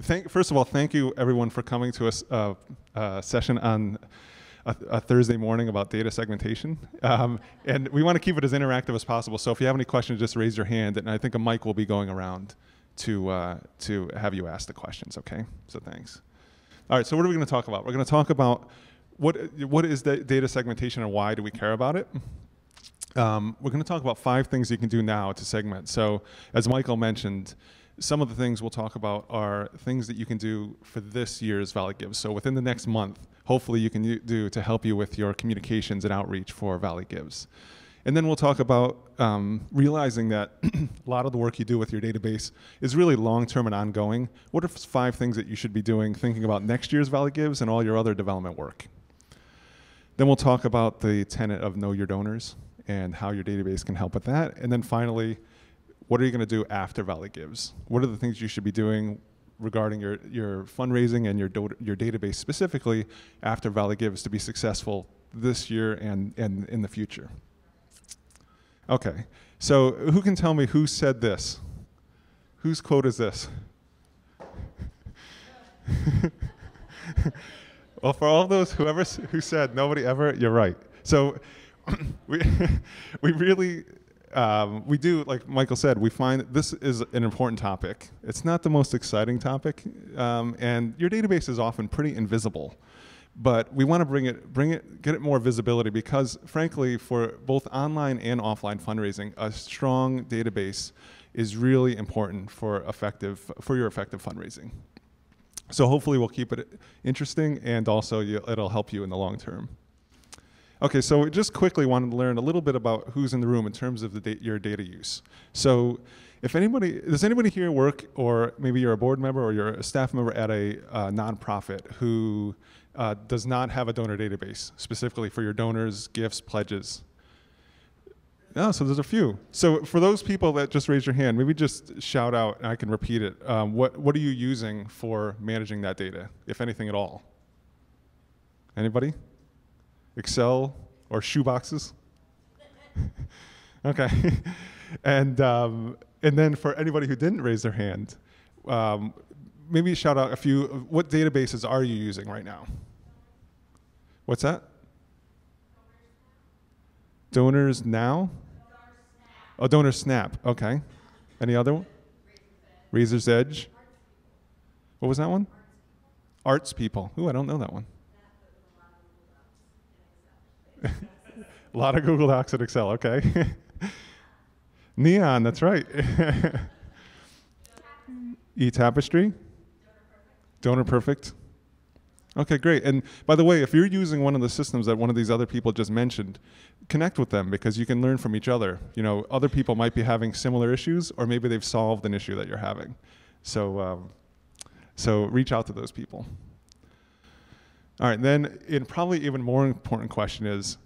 thank, first of all, thank you everyone for coming to a, uh, uh, session on a, a Thursday morning about data segmentation. Um, and we want to keep it as interactive as possible. So if you have any questions, just raise your hand, and I think a mic will be going around to uh, to have you ask the questions. Okay. So thanks. All right. So what are we going to talk about? We're going to talk about what what is da- data segmentation and why do we care about it. Um, we're going to talk about five things you can do now to segment. So, as Michael mentioned, some of the things we'll talk about are things that you can do for this year's Valley Gives. So, within the next month, hopefully, you can do to help you with your communications and outreach for Valley Gives. And then we'll talk about um, realizing that a lot of the work you do with your database is really long term and ongoing. What are five things that you should be doing thinking about next year's Valley Gives and all your other development work? Then we'll talk about the tenet of know your donors and how your database can help with that. And then finally, what are you going to do after Valley Gives? What are the things you should be doing regarding your, your fundraising and your, your database specifically after Valley Gives to be successful this year and, and in the future? Okay, so who can tell me who said this? Whose quote is this? well, for all those whoever who said nobody ever, you're right. So we we really um, we do like Michael said. We find this is an important topic. It's not the most exciting topic, um, and your database is often pretty invisible. But we want to bring it, bring it, get it more visibility because, frankly, for both online and offline fundraising, a strong database is really important for effective for your effective fundraising. So hopefully we'll keep it interesting and also you, it'll help you in the long term. Okay, so we just quickly wanted to learn a little bit about who's in the room in terms of the da- your data use. So if anybody, does anybody here work or maybe you're a board member or you're a staff member at a uh, nonprofit who uh, does not have a donor database specifically for your donors, gifts, pledges? No, so there's a few. So for those people that just raised your hand, maybe just shout out, and I can repeat it. Um, what what are you using for managing that data, if anything at all? Anybody? Excel or shoeboxes? okay. and um, and then for anybody who didn't raise their hand, um, maybe shout out a few. What databases are you using right now? What's that? Donors now? Oh, Donor Snap. Okay. Any other one? Razor's Edge. What was that one? Arts People. Ooh, I don't know that one. a lot of Google Docs and Excel. Okay. Neon. That's right. E Tapestry. Donor Perfect. Okay, great. And by the way, if you're using one of the systems that one of these other people just mentioned, connect with them because you can learn from each other. You know, other people might be having similar issues, or maybe they've solved an issue that you're having. So, um, so reach out to those people. All right, then, and probably even more important question is,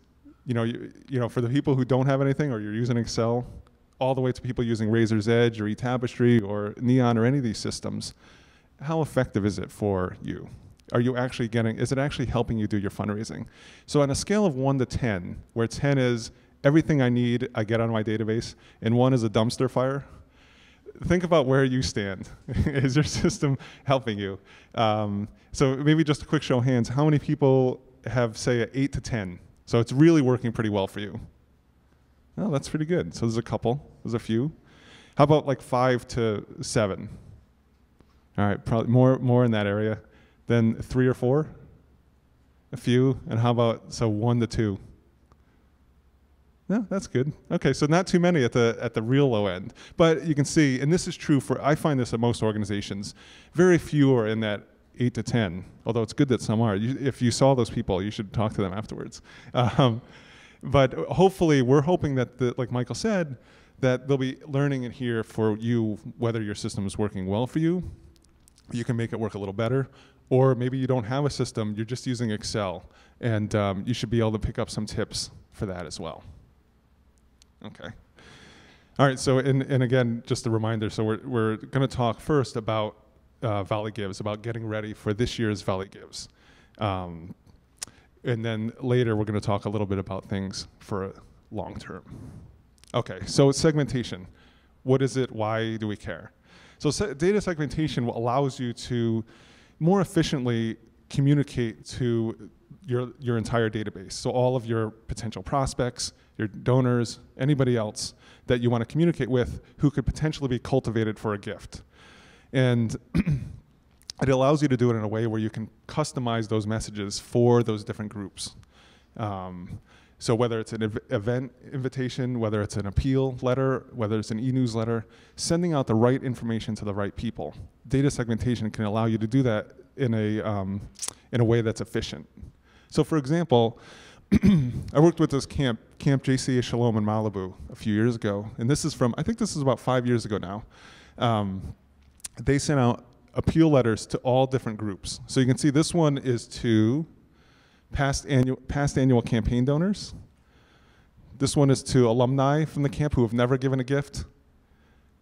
you know, you, you know, for the people who don't have anything, or you're using Excel, all the way to people using Razor's Edge or eTapestry or Neon or any of these systems, how effective is it for you? Are you actually getting, is it actually helping you do your fundraising? So on a scale of one to 10, where 10 is everything I need, I get on my database, and one is a dumpster fire, think about where you stand. Is your system helping you? Um, so maybe just a quick show of hands. How many people have, say, an 8 to 10? So it's really working pretty well for you. Oh, that's pretty good. So there's a couple, there's a few. How about like 5 to 7? All right, probably more, more in that area. Then 3 or 4? A few. And how about, so 1 to 2? No, that's good. Okay, so not too many at the at the real low end, but you can see, and this is true for I find this at most organizations. Very few are in that eight to ten. Although it's good that some are. You, if you saw those people, you should talk to them afterwards. Um, but hopefully, we're hoping that, the, like Michael said, that they'll be learning it here for you whether your system is working well for you. You can make it work a little better, or maybe you don't have a system. You're just using Excel, and um, you should be able to pick up some tips for that as well. Okay. All right, so, and, and again, just a reminder so we're, we're going to talk first about uh, Valley Gives, about getting ready for this year's Valley Gives. Um, and then later, we're going to talk a little bit about things for long term. Okay, so segmentation. What is it? Why do we care? So se- data segmentation allows you to more efficiently communicate to your, your entire database. So all of your potential prospects, your donors, anybody else that you want to communicate with who could potentially be cultivated for a gift. And it allows you to do it in a way where you can customize those messages for those different groups. Um, so whether it's an ev- event invitation, whether it's an appeal letter, whether it's an e-newsletter, sending out the right information to the right people. Data segmentation can allow you to do that in a, um, in a way that's efficient. So for example, I worked with this camp, Camp JCA Shalom in Malibu a few years ago, and this is from, I think this is about five years ago now. Um, they sent out appeal letters to all different groups. So you can see this one is to past annual, past annual campaign donors. This one is to alumni from the camp who have never given a gift.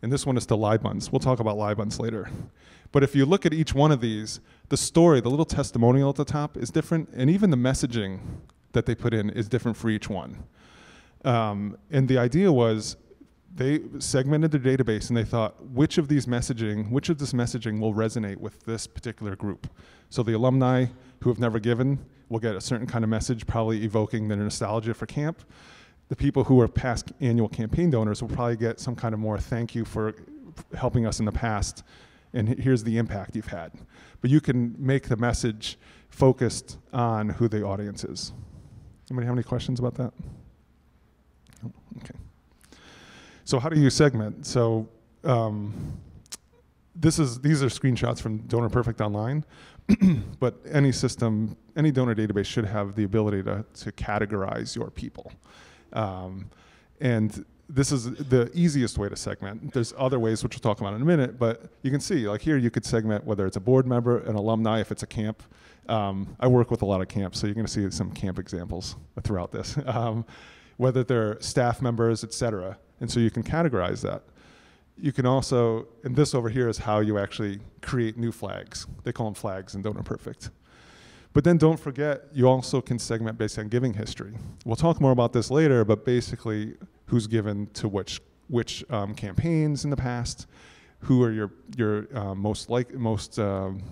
And this one is to LIBUNTs. We'll talk about LIBUNTs later. But if you look at each one of these, the story, the little testimonial at the top is different, and even the messaging that they put in is different for each one. Um, and the idea was they segmented their database and they thought which of these messaging, which of this messaging will resonate with this particular group. So the alumni who have never given will get a certain kind of message, probably evoking their nostalgia for camp. The people who are past annual campaign donors will probably get some kind of more thank you for helping us in the past, and here's the impact you've had. But you can make the message focused on who the audience is. Anybody have any questions about that? Okay. So how do you segment? So um, this is these are screenshots from Donor Perfect Online, but any system, any donor database should have the ability to, to categorize your people. Um, and this is the easiest way to segment. There's other ways, which we'll talk about in a minute, but you can see, like here, you could segment whether it's a board member, an alumni, if it's a camp. Um, I work with a lot of camps, so you're going to see some camp examples throughout this. Um, whether they're staff members, et cetera. And so you can categorize that. You can also, and this over here is how you actually create new flags. They call them flags in Donor Perfect. But then don't forget, you also can segment based on giving history. We'll talk more about this later, but basically, who's given to which which um, campaigns in the past, who are your your uh, most like most um,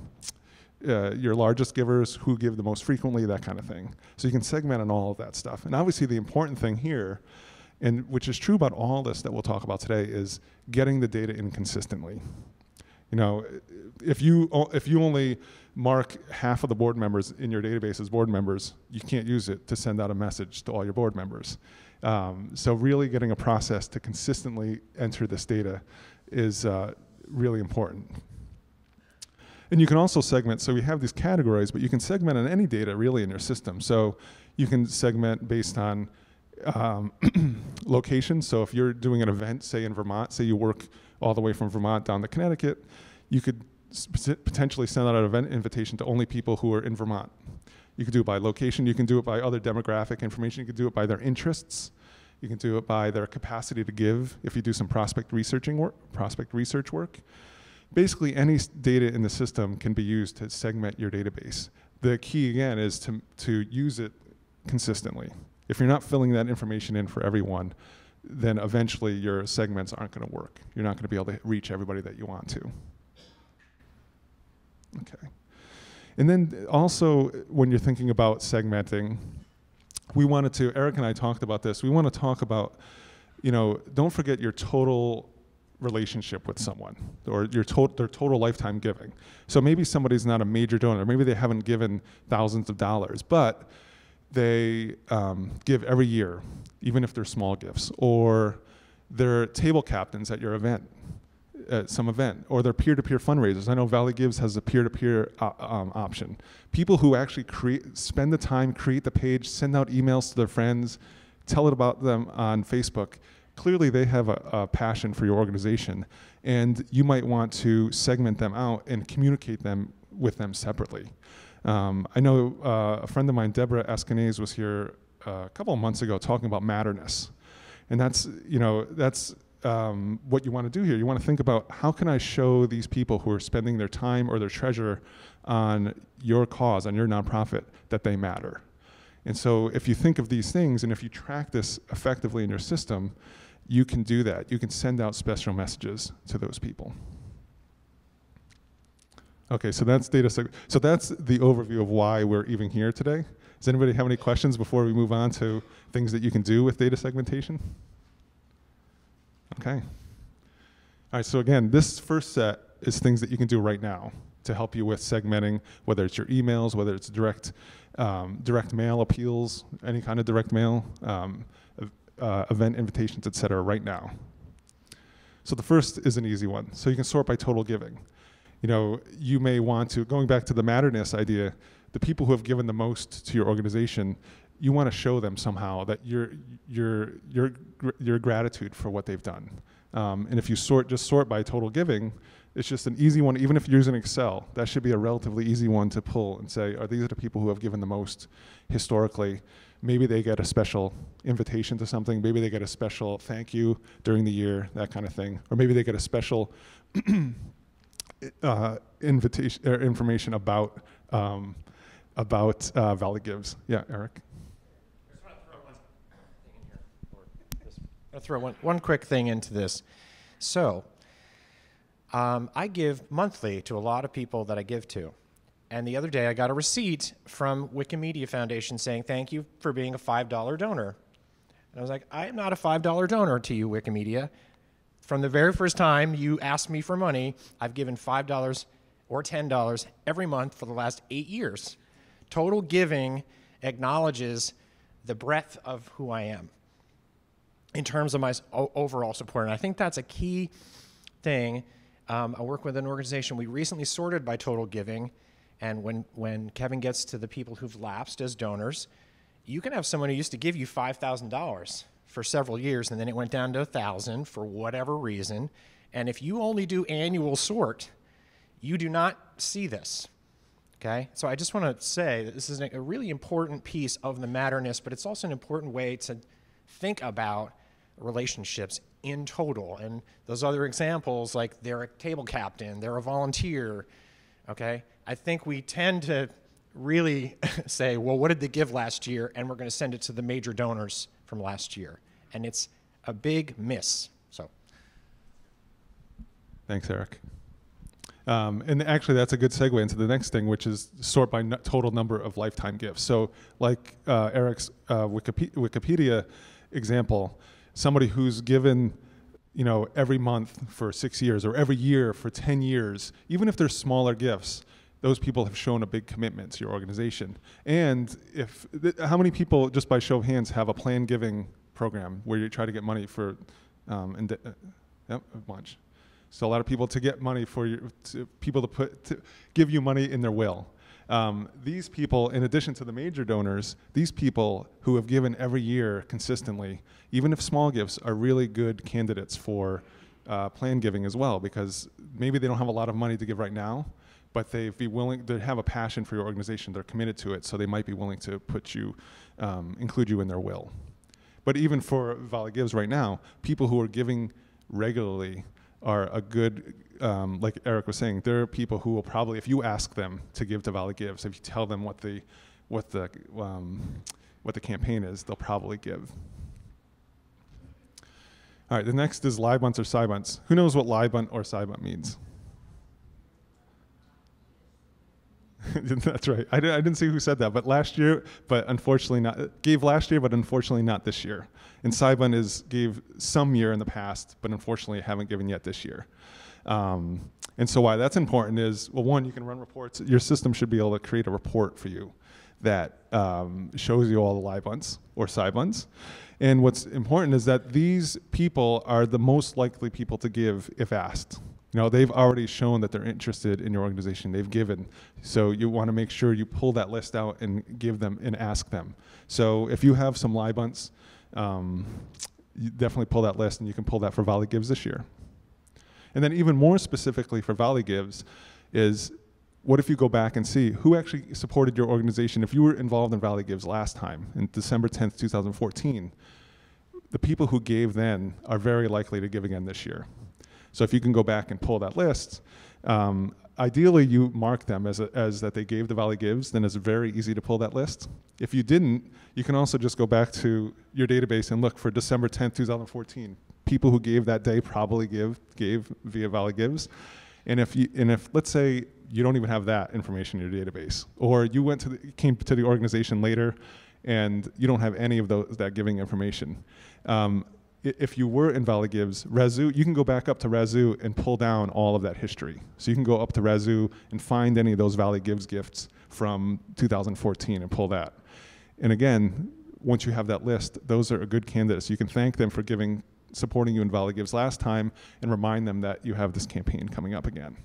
uh, your largest givers, who give the most frequently, that kind of thing. So you can segment on all of that stuff. And obviously, the important thing here and which is true about all this that we'll talk about today, is getting the data in consistently. You know, if you if you only mark half of the board members in your database as board members, you can't use it to send out a message to all your board members. Um, so really getting a process to consistently enter this data is uh, really important. And you can also segment, so we have these categories, but you can segment on any data really in your system. So you can segment based on um, location. So if you're doing an event, say in Vermont, say you work all the way from Vermont down to Connecticut, you could potentially send out an event invitation to only people who are in Vermont. You can do it by location. You can do it by other demographic information. You can do it by their interests. You can do it by their capacity to give. If you do some prospect researching work, prospect research work, basically any data in the system can be used to segment your database. The key again is to to use it consistently. If you're not filling that information in for everyone, then eventually your segments aren't going to work. You're not going to be able to reach everybody that you want to. Okay. And then uh, also, when you're thinking about segmenting, we wanted to, Eric and I talked about this, we want to talk about, you know, don't forget your total relationship with someone or your their total lifetime giving. So maybe somebody's not a major donor, maybe they haven't given thousands of dollars, but they um, give every year, even if they're small gifts, or they're table captains at your event, at some event, or they're peer-to-peer fundraisers. I know Valley Gives has a peer-to-peer uh, um, option. People who actually create, spend the time, create the page, send out emails to their friends, tell it about them on Facebook. Clearly, they have a, a passion for your organization, and you might want to segment them out and communicate them with them separately. Um, I know uh, a friend of mine, Deborah Escanese, was here uh, a couple of months ago talking about matterness. And that's, you know, that's um, what you want to do here. You want to think about how can I show these people who are spending their time or their treasure on your cause, on your nonprofit, that they matter. And so if you think of these things and if you track this effectively in your system, you can do that. You can send out special messages to those people. Okay, so that's data. So that's the overview of why we're even here today. Does anybody have any questions before we move on to things that you can do with data segmentation? Okay. All right, so again, this first set is things that you can do right now to help you with segmenting, whether it's your emails, whether it's direct, um, direct mail appeals, any kind of direct mail, um, uh, event invitations, et cetera, right now. So the first is an easy one. So you can sort by total giving. You know, you may want to, going back to the matterness idea, the people who have given the most to your organization, you want to show them somehow that your your your your gratitude for what they've done. Um, and if you sort just sort by total giving, it's just an easy one. Even if you're using Excel, that should be a relatively easy one to pull and say, are these the people who have given the most historically? Maybe they get a special invitation to something. Maybe they get a special thank you during the year, that kind of thing. Or maybe they get a special uh, invitation or information about um, about uh, Valley Gives. Yeah, Eric. I'll throw one, one quick thing into this. So, um, I give monthly to a lot of people that I give to. And the other day I got a receipt from Wikimedia Foundation saying, thank you for being a $5 donor. And I was like, I am not a $5 donor to you, Wikimedia. From the very first time you asked me for money, I've given $5 or $10 every month for the last eight years. Total giving acknowledges the breadth of who I am in terms of my overall support. And I think that's a key thing. Um, I work with an organization we recently sorted by total giving. And when, when Kevin gets to the people who've lapsed as donors, you can have someone who used to give you $5,000 for several years and then it went down to 1000 for whatever reason. And if you only do annual sort, you do not see this. Okay? So I just want to say that this is a really important piece of the matterness, but it's also an important way to think about relationships in total. And those other examples, like they're a table captain, they're a volunteer, okay? I think we tend to really say, well, what did they give last year? And we're going to send it to the major donors from last year. And it's a big miss. So. Thanks, Eric. Um, and actually, that's a good segue into the next thing, which is sort by total number of lifetime gifts. So, like uh, Eric's uh, Wikipedia, Wikipedia example, somebody who's given you know every month for six years or every year for 10 years even if they're smaller gifts those people have shown a big commitment to your organization and if how many people just by show of hands have a plan giving program where you try to get money for um, and uh, yep, a bunch so a lot of people to get money for you, to people to put to give you money in their will. Um, these people, in addition to the major donors, these people who have given every year consistently, even if small gifts, are really good candidates for uh, plan giving as well because maybe they don't have a lot of money to give right now, but they be willing, they have a passion for your organization, they're committed to it, so they might be willing to put you, um, include you in their will. But even for Valley Gives right now, people who are giving regularly are a good, um, like Eric was saying, there are people who will probably, if you ask them to give to Valley Gives, if you tell them what the, what the, um, what the campaign is, they'll probably give. All right, the next is LIBUNTs or SIBUNTs. Who knows what LIBUNT or SIBUNT means? That's right. I, did, I didn't see who said that, but last year, but unfortunately not, gave last year, but unfortunately not this year. And SIBUNT is gave some year in the past, but unfortunately haven't given yet this year. Um, and so why that's important is, well, one, you can run reports. Your system should be able to create a report for you that um, shows you all the LIBUNTs or SIBUNTs. And what's important is that these people are the most likely people to give if asked. You know, they've already shown that they're interested in your organization. They've given. So you want to make sure you pull that list out and give them and ask them. So if you have some LIBUNTs, um, you definitely pull that list and you can pull that for Valley Gives this year. And then even more specifically for Valley Gives is what if you go back and see who actually supported your organization? If you were involved in Valley Gives last time, in December 10th, 2014, the people who gave then are very likely to give again this year. So if you can go back and pull that list, um, ideally you mark them as, a, as that they gave the Valley Gives, then it's very easy to pull that list. If you didn't, you can also just go back to your database and look for December 10th, 2014. People who gave that day probably give, gave via Valley Gives. And if, you, and if let's say you don't even have that information in your database. Or you went to the, came to the organization later and you don't have any of those, that giving information. Um, if you were in Valley Gives, Razoo, you can go back up to Razoo and pull down all of that history. So you can go up to Razoo and find any of those Valley Gives gifts from 2014 and pull that. And again, once you have that list, those are a good candidates. You can thank them for giving, supporting you in Valley Gives last time and remind them that you have this campaign coming up again.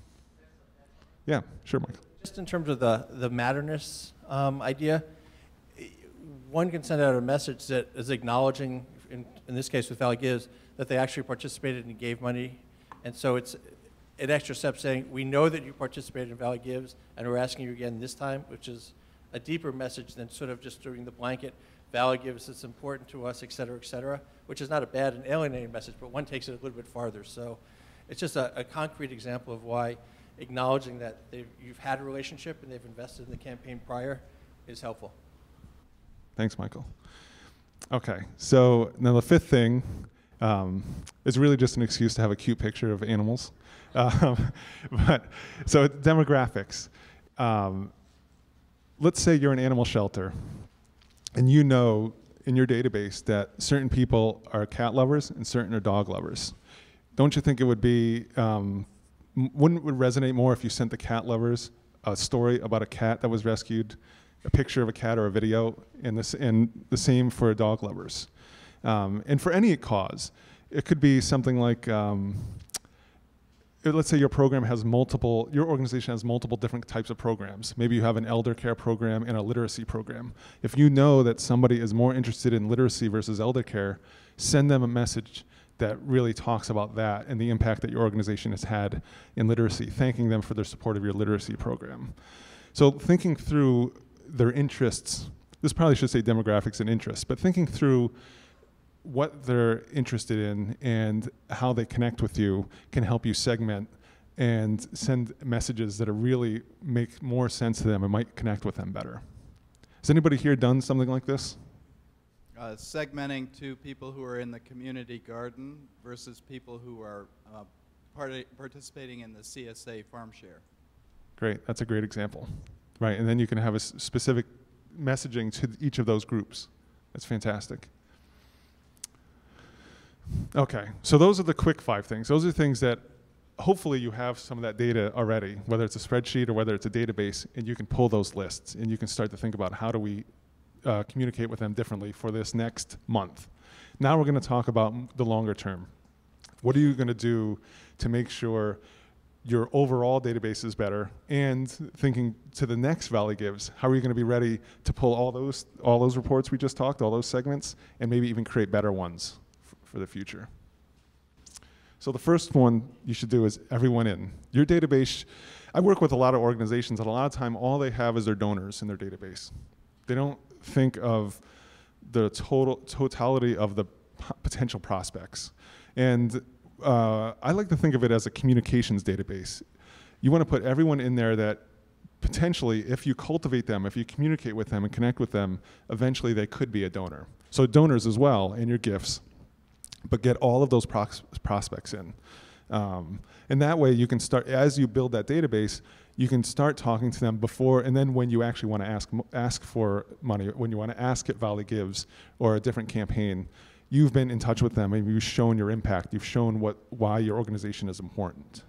Yeah, sure, Michael. Just in terms of the, the matterness um, idea, one can send out a message that is acknowledging, in, in this case with Valley Gives, that they actually participated and gave money. And so it's an extra step saying, we know that you participated in Valley Gives, and we're asking you again this time, which is a deeper message than sort of just doing the blanket, Valley Gives it's important to us, et cetera, et cetera, which is not a bad and alienating message, but one takes it a little bit farther. So it's just a, a concrete example of why acknowledging that you've had a relationship and they've invested in the campaign prior is helpful. Thanks, Michael. Okay, so now the fifth thing um, is really just an excuse to have a cute picture of animals. Um, but so demographics. Um, let's say you're an animal shelter, and you know in your database that certain people are cat lovers and certain are dog lovers. Don't you think it would be um, wouldn't it resonate more if you sent the cat lovers a story about a cat that was rescued, a picture of a cat or a video, and, this, and the same for dog lovers. Um, and for any cause, it could be something like, um, let's say your program has multiple, your organization has multiple different types of programs. Maybe you have an elder care program and a literacy program. If you know that somebody is more interested in literacy versus elder care, send them a message that really talks about that and the impact that your organization has had in literacy, thanking them for their support of your literacy program. So thinking through their interests, this probably should say demographics and interests, but thinking through what they're interested in and how they connect with you can help you segment and send messages that are really make more sense to them and might connect with them better. Has anybody here done something like this? uh, segmenting to people who are in the community garden versus people who are uh, participating in the CSA farm share. Great, that's a great example. Right, and then you can have a specific messaging to each of those groups. That's fantastic. Okay, so those are the quick five things. Those are things that hopefully you have some of that data already, whether it's a spreadsheet or whether it's a database, and you can pull those lists and you can start to think about how do we uh, communicate with them differently for this next month. Now we're going to talk about the longer term. What are you going to do to make sure your overall database is better and thinking to the next Valley Gives, how are you going to be ready to pull all those, all those reports we just talked, all those segments, and maybe even create better ones for the future? So the first one you should do is everyone in. Your database, I work with a lot of organizations and a lot of time all they have is their donors in their database. They don't think of the total totality of the potential prospects. And uh, I like to think of it as a communications database. You want to put everyone in there that potentially, if you cultivate them, if you communicate with them and connect with them, eventually they could be a donor. So donors as well and your gifts, but get all of those pros prospects in. Um, and that way you can start, as you build that database, you can start talking to them before, and then when you actually want to ask ask for money, when you want to ask at Valley Gives or a different campaign, you've been in touch with them and you've shown your impact. You've shown what why your organization is important.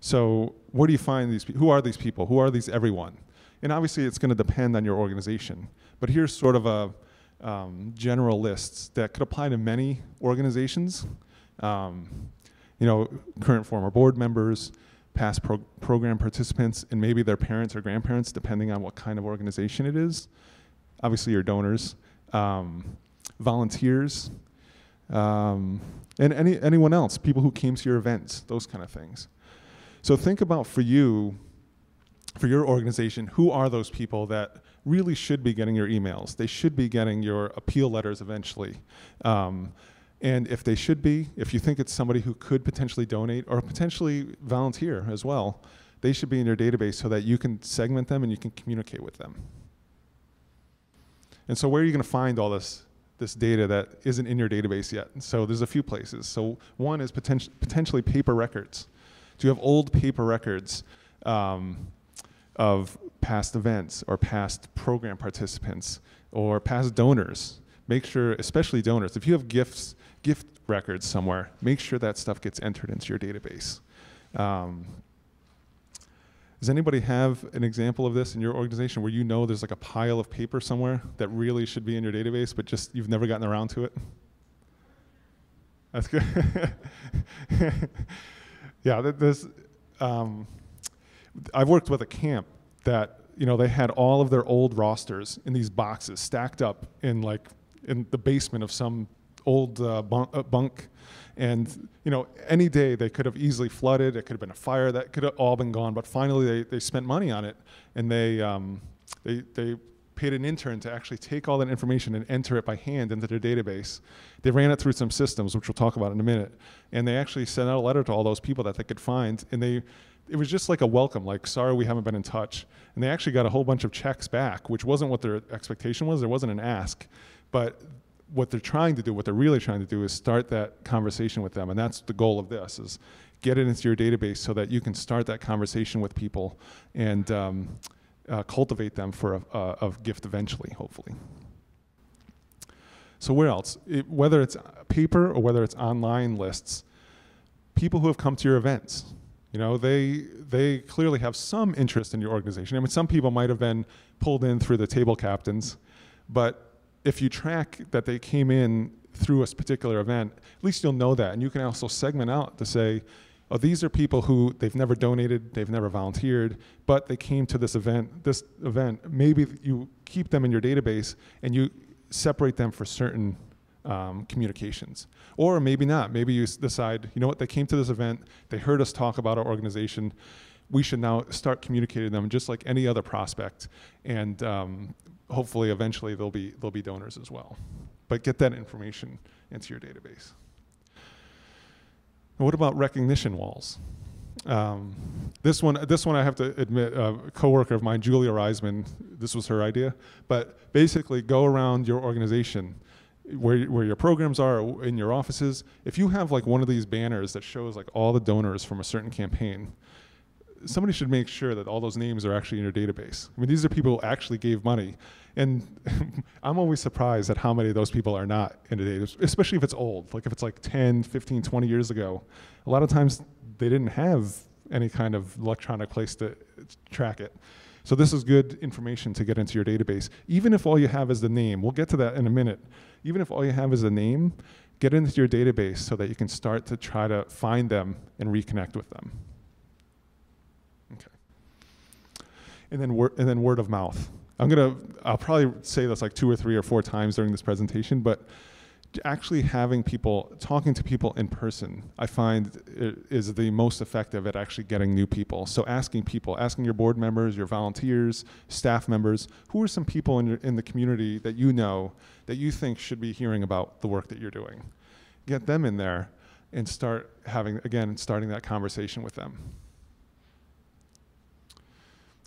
So where do you find these? people? Who are these people? Who are these everyone? And obviously, it's going to depend on your organization. But here's sort of a um, general list that could apply to many organizations. Um, you know, current former board members, past pro program participants, and maybe their parents or grandparents, depending on what kind of organization it is. Obviously, your donors, um, volunteers, um, and any, anyone else, people who came to your events, those kind of things. So think about for you, for your organization, who are those people that really should be getting your emails? They should be getting your appeal letters eventually. Um, and if they should be, if you think it's somebody who could potentially donate or potentially volunteer as well, they should be in your database so that you can segment them and you can communicate with them. And so where are you going to find all this, this data that isn't in your database yet? So there's a few places. So one is poten potentially paper records. Do you have old paper records um, of past events or past program participants or past donors. Make sure, especially donors, if you have gifts, gift records somewhere, make sure that stuff gets entered into your database. Um, does anybody have an example of this in your organization where you know there's like a pile of paper somewhere that really should be in your database, but just you've never gotten around to it? That's good. yeah, th- this. Um, I've worked with a camp that you know they had all of their old rosters in these boxes stacked up in like in the basement of some old uh, bunk, uh, bunk and you know any day they could have easily flooded it could have been a fire that could have all been gone but finally they, they spent money on it and they, um, they, they paid an intern to actually take all that information and enter it by hand into their database. They ran it through some systems which we'll talk about in a minute and they actually sent out a letter to all those people that they could find and they it was just like a welcome like sorry we haven't been in touch. And they actually got a whole bunch of checks back which wasn't what their expectation was there wasn't an ask but what they're trying to do, what they're really trying to do is start that conversation with them. And that's the goal of this is get it into your database so that you can start that conversation with people and um, uh, cultivate them for a, a, a, gift eventually, hopefully. So where else? It, whether it's paper or whether it's online lists, people who have come to your events, you know, they they clearly have some interest in your organization. I mean, some people might have been pulled in through the table captains, but if you track that they came in through a particular event, at least you'll know that. And you can also segment out to say, oh, these are people who they've never donated, they've never volunteered, but they came to this event. This event, maybe you keep them in your database and you separate them for certain um, communications. Or maybe not. Maybe you decide, you know what, they came to this event, they heard us talk about our organization. We should now start communicating them just like any other prospect. And um, hopefully eventually there'll be there'll be donors as well. But get that information into your database. what about recognition walls? Um, this one, this one I have to admit, a coworker of mine, Julia Reisman, this was her idea. But basically, go around your organization, where where your programs are in your offices. If you have like one of these banners that shows like all the donors from a certain campaign, somebody should make sure that all those names are actually in your database. I mean, these are people who actually gave money. And I'm always surprised at how many of those people are not in database, especially if it's old. Like if it's like 10, 15, 20 years ago. A lot of times they didn't have any kind of electronic place to track it. So this is good information to get into your database. Even if all you have is the name, we'll get to that in a minute. Even if all you have is the name, get into your database so that you can start to try to find them and reconnect with them. Okay. and then word, and then word of mouth. I'm gonna, I'll probably say this like two or three or four times during this presentation, but actually having people, talking to people in person, I find is the most effective at actually getting new people. So asking people, asking your board members, your volunteers, staff members, who are some people in, your, in the community that you know that you think should be hearing about the work that you're doing. Get them in there and start having, again, starting that conversation with them.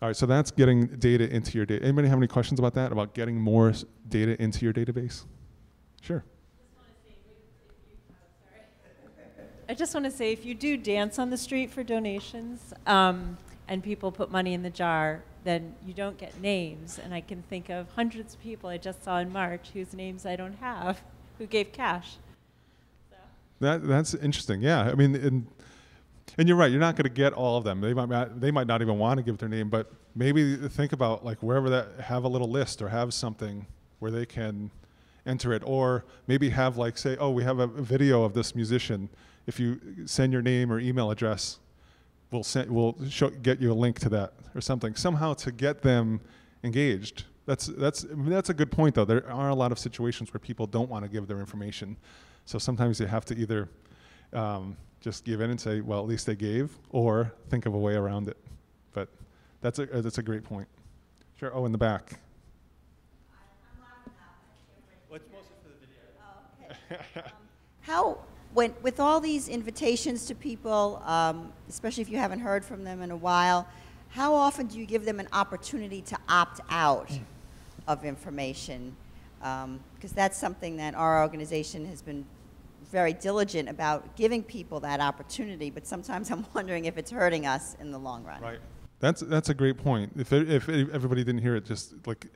All right, so that's getting data into your data. Anybody have any questions about that, about getting more data into your database? Sure. I just want to say if you do dance on the street for donations um, and people put money in the jar, then you don't get names. And I can think of hundreds of people I just saw in March whose names I don't have who gave cash. So. That, that's interesting. Yeah. I mean, and you're right. You're not going to get all of them. They might not, they might not even want to give their name, but maybe think about like wherever that have a little list or have something where they can enter it, or maybe have like say, oh, we have a video of this musician. If you send your name or email address, we'll send we'll show, get you a link to that or something somehow to get them engaged. That's that's I mean, that's a good point though. There are a lot of situations where people don't want to give their information, so sometimes you have to either um, just give in and say, well, at least they gave, or think of a way around it. But that's a, uh, that's a great point. Sure. Oh, in the back. What's mostly for the video? Oh, okay. um, how, when, with all these invitations to people, um, especially if you haven't heard from them in a while, how often do you give them an opportunity to opt out hmm. of information? Because um, that's something that our organization has been very diligent about giving people that opportunity, but sometimes I'm wondering if it's hurting us in the long run. Right. That's that's a great point. If if everybody didn't hear it, just like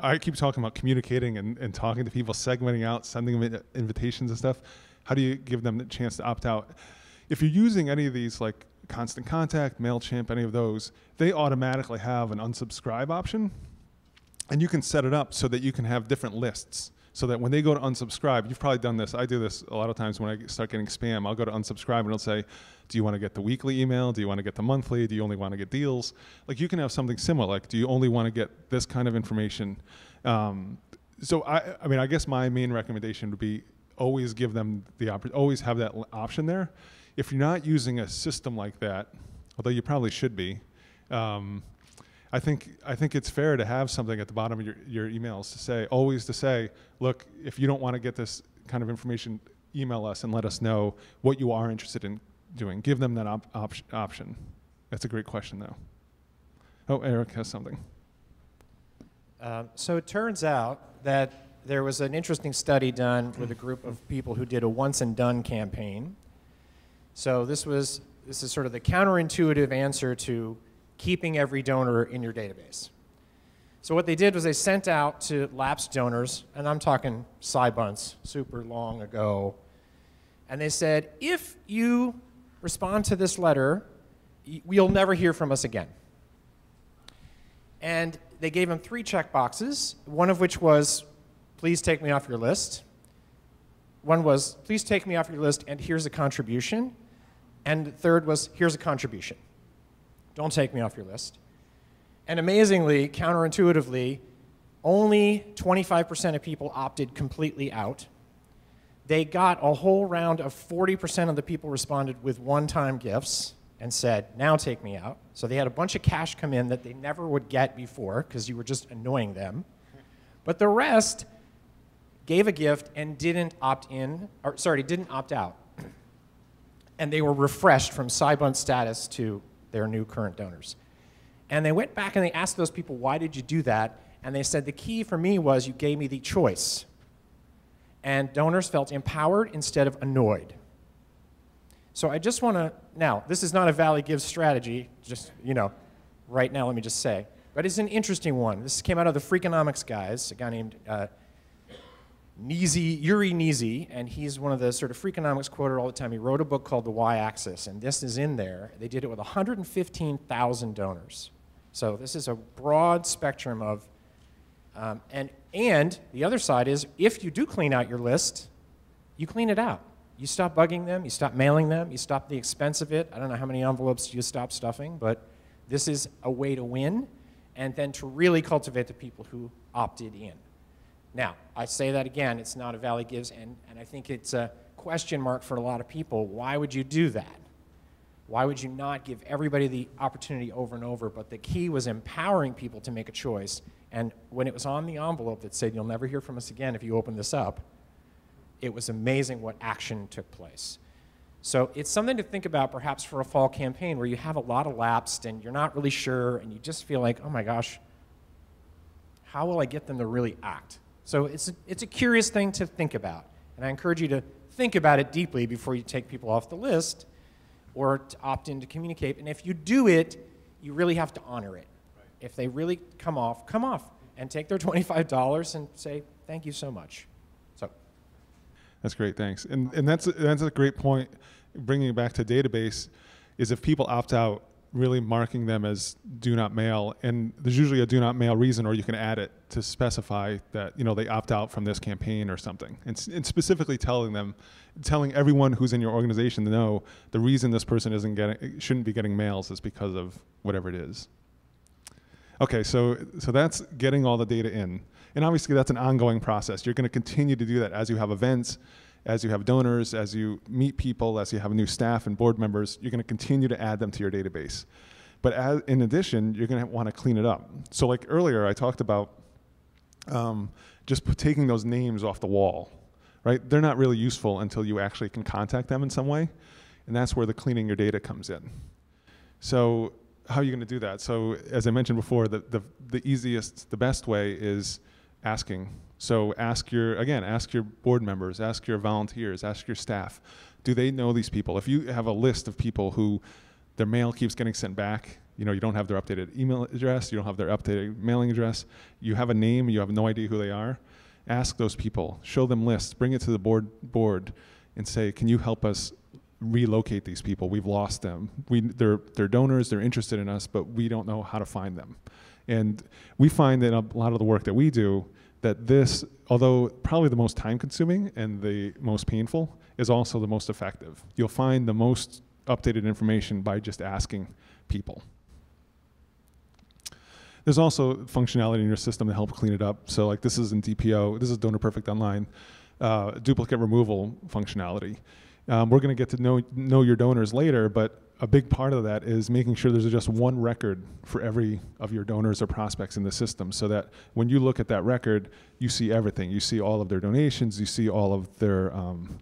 I keep talking about communicating and, and talking to people, segmenting out, sending them invitations and stuff. How do you give them the chance to opt out? If you're using any of these like Constant Contact, Mailchimp, any of those, they automatically have an unsubscribe option, and you can set it up so that you can have different lists. So that when they go to unsubscribe, you've probably done this. I do this a lot of times when I start getting spam. I'll go to unsubscribe and it'll say, "Do you want to get the weekly email? Do you want to get the monthly? Do you only want to get deals?" Like you can have something similar. Like, do you only want to get this kind of information? Um, so I, I mean, I guess my main recommendation would be always give them the opportunity, always have that option there. If you're not using a system like that, although you probably should be, um, I think I think it's fair to have something at the bottom of your, your emails to say always to say, look, if you don't want to get this kind of information, email us and let us know what you are interested in doing. Give them that op- op- option. That's a great question, though. Oh, Eric has something. Um, so it turns out that there was an interesting study done with a group of people who did a once and done campaign. So this was this is sort of the counterintuitive answer to keeping every donor in your database. So what they did was they sent out to lapsed donors, and I'm talking SIBUNTs, super long ago, and they said, if you respond to this letter, you'll never hear from us again. And they gave him three check boxes, one of which was, please take me off your list. One was, please take me off your list and here's a contribution. And the third was, here's a contribution. Don't take me off your list. And amazingly, counterintuitively, only 25% of people opted completely out. They got a whole round of 40% of the people responded with one time gifts and said, now take me out. So they had a bunch of cash come in that they never would get before because you were just annoying them. But the rest gave a gift and didn't opt in, or sorry, didn't opt out. And they were refreshed from SIBUNT status to their new current donors. And they went back and they asked those people, why did you do that? And they said, the key for me was you gave me the choice. And donors felt empowered instead of annoyed. So I just want to, now, this is not a Valley Gives strategy, just, you know, right now, let me just say. But it's an interesting one. This came out of the Freakonomics guys, a guy named uh, Gneezy, Uri Gneezy, and he's one of the sort of Freakonomics quoted all the time. He wrote a book called The Why Axis, and this is in there. They did it with 115,000 donors. So this is a broad spectrum of, um, and, and the other side is if you do clean out your list, you clean it out. You stop bugging them, you stop mailing them, you stop the expense of it. I don't know how many envelopes you stop stuffing, but this is a way to win and then to really cultivate the people who opted in. Now, I say that again, it's not a Valley Gives, and, and I think it's a question mark for a lot of people. Why would you do that? Why would you not give everybody the opportunity over and over? But the key was empowering people to make a choice. And when it was on the envelope that said, You'll never hear from us again if you open this up, it was amazing what action took place. So it's something to think about perhaps for a fall campaign where you have a lot of lapsed and you're not really sure and you just feel like, oh my gosh, how will I get them to really act? So it's a, it's a curious thing to think about. And I encourage you to think about it deeply before you take people off the list or to opt in to communicate. And if you do it, you really have to honor it. If they really come off, come off and take their $25 and say, thank you so much. So That's great, thanks. And and that's that's a great point. Bringing it back to database, is if people opt out, really marking them as do not mail, and there's usually a do not mail reason, or you can add it to specify that you know they opt out from this campaign or something, and, and specifically telling them, telling everyone who's in your organization to know the reason this person isn't getting shouldn't be getting mails is because of whatever it is. Okay, so so that's getting all the data in, and obviously that's an ongoing process. You're going to continue to do that as you have events, as you have donors, as you meet people, as you have new staff and board members. You're going to continue to add them to your database, but as, in addition, you're going to want to clean it up. So, like earlier, I talked about um, just taking those names off the wall, right? They're not really useful until you actually can contact them in some way, and that's where the cleaning your data comes in. So how are you going to do that? So as I mentioned before, the, the, the easiest, the best way is asking. So ask your, again, ask your board members, ask your volunteers, ask your staff. Do they know these people? If you have a list of people who their mail keeps getting sent back you know, you don't have their updated email address, you don't have their updated mailing address, you have a name, you have no idea who they are, ask those people, show them lists, bring it to the board board, and say, can you help us relocate these people? We've lost them. We, they're, they're donors, they're interested in us, but we don't know how to find them. And we find that a lot of the work that we do, that this, although probably the most time consuming and the most painful, is also the most effective. You'll find the most updated information by just asking people. There's also functionality in your system to help clean it up. So like this is in DPO, this is Donor Perfect Online, uh, duplicate removal functionality. Um, we're going to get to know, know your donors later, but a big part of that is making sure there's just one record for every of your donors or prospects in the system so that when you look at that record, you see everything. You see all of their donations, you see all of their, um,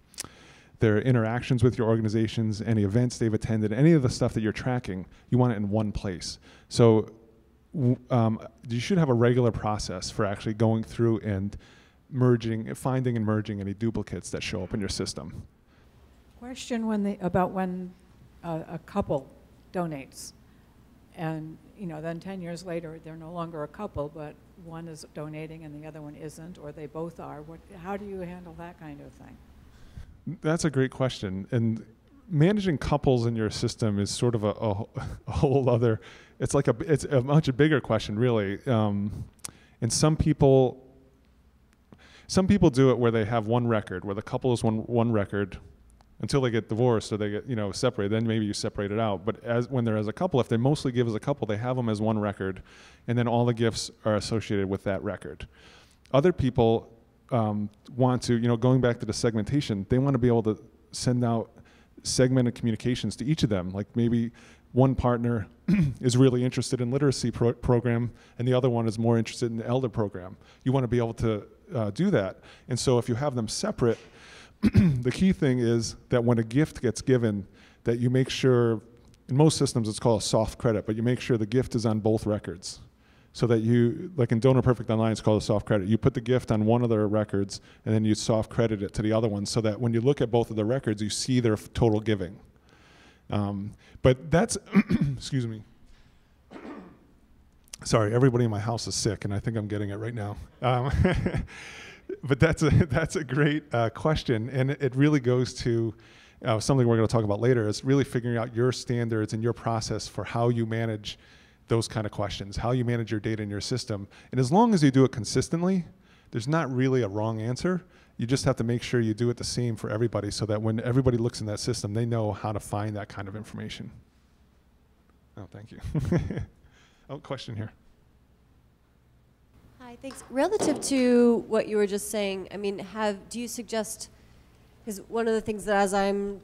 their interactions with your organizations, any events they've attended, any of the stuff that you're tracking, you want it in one place. So um, you should have a regular process for actually going through and merging, finding and merging any duplicates that show up in your system. Question when they, about when a, a couple donates, and you know, then 10 years later, they're no longer a couple, but one is donating and the other one isn't, or they both are. What, how do you handle that kind of thing? That's a great question. And managing couples in your system is sort of a, a, a whole other, it's like a, it's a much bigger question, really. Um, and some people, some people do it where they have one record, where the couple is one, one record, until they get divorced or they get you know separated then maybe you separate it out. But as when they're as a couple if they mostly give as a couple they have them as one record and then all the gifts are associated with that record. Other people um, want to you know going back to the segmentation they want to be able to send out segmented communications to each of them. Like maybe one partner is really interested in literacy pro program and the other one is more interested in the elder program. You want to be able to uh, do that. And so if you have them separate the key thing is that when a gift gets given, that you make sure, in most systems it's called a soft credit, but you make sure the gift is on both records. So that you, like in Donor Perfect Online, it's called a soft credit. You put the gift on one of their records and then you soft credit it to the other one so that when you look at both of the records, you see their total giving. Um, but that's, excuse me. Sorry, everybody in my house is sick and I think I'm getting it right now. Um, but that's a that's a great uh, question, and it, really goes to uh, something we're going to talk about later. Is really figuring out your standards and your process for how you manage those kind of questions, how you manage your data in your system, and as long as you do it consistently, there's not really a wrong answer. You just have to make sure you do it the same for everybody, so that when everybody looks in that system, they know how to find that kind of information. Oh, thank you. oh, question here. Hi, thanks. Relative to what you were just saying, I mean, have do you suggest? Because one of the things that as I'm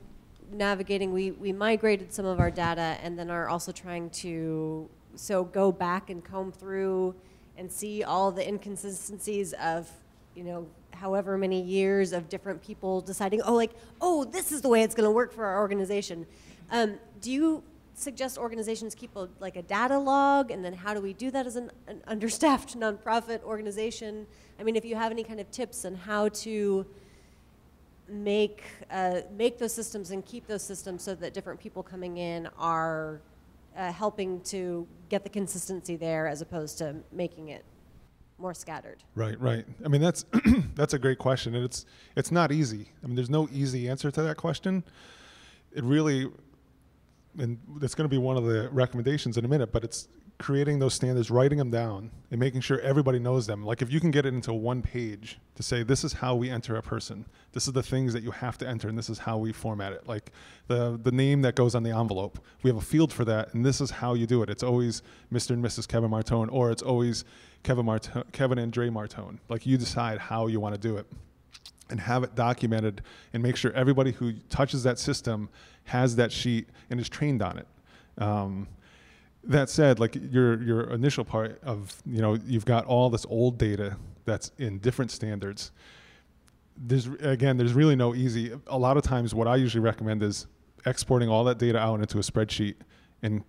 navigating, we we migrated some of our data, and then are also trying to so go back and comb through and see all the inconsistencies of you know however many years of different people deciding oh like oh this is the way it's going to work for our organization um, do you suggest organizations keep a, like a data log, and then how do we do that as an, an understaffed nonprofit organization? I mean, if you have any kind of tips on how to make uh, make those systems and keep those systems so that different people coming in are uh, helping to get the consistency there, as opposed to making it more scattered. Right, right. I mean, that's that's a great question, and it's it's not easy. I mean, there's no easy answer to that question. It really and that's going to be one of the recommendations in a minute, but it's creating those standards, writing them down, and making sure everybody knows them. Like if you can get it into one page to say, this is how we enter a person, this is the things that you have to enter, and this is how we format it. Like the, the name that goes on the envelope, we have a field for that, and this is how you do it. It's always Mr. and Mrs. Kevin Martone, or it's always Kevin, Martone, Kevin and Dre Martone. Like you decide how you want to do it and have it documented and make sure everybody who touches that system has that sheet and is trained on it. Um, that said, like your your initial part of you know you've got all this old data that's in different standards. There's again, there's really no easy. A lot of times, what I usually recommend is exporting all that data out into a spreadsheet and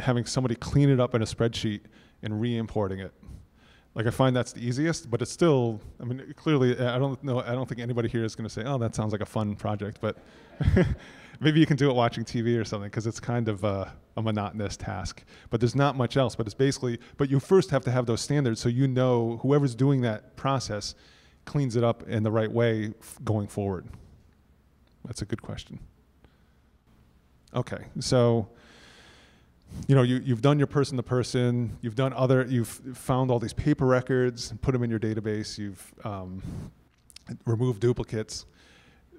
having somebody clean it up in a spreadsheet and re-importing it. Like I find that's the easiest, but it's still. I mean, clearly, uh, I don't know. I don't think anybody here is going to say, "Oh, that sounds like a fun project," but maybe you can do it watching TV or something because it's kind of a, a monotonous task. But there's not much else. But it's basically. But you first have to have those standards so you know whoever's doing that process cleans it up in the right way going forward. That's a good question. Okay, so you know, you, you've done your person to person, you've done other, you've found all these paper records, put them in your database, you've um, removed duplicates.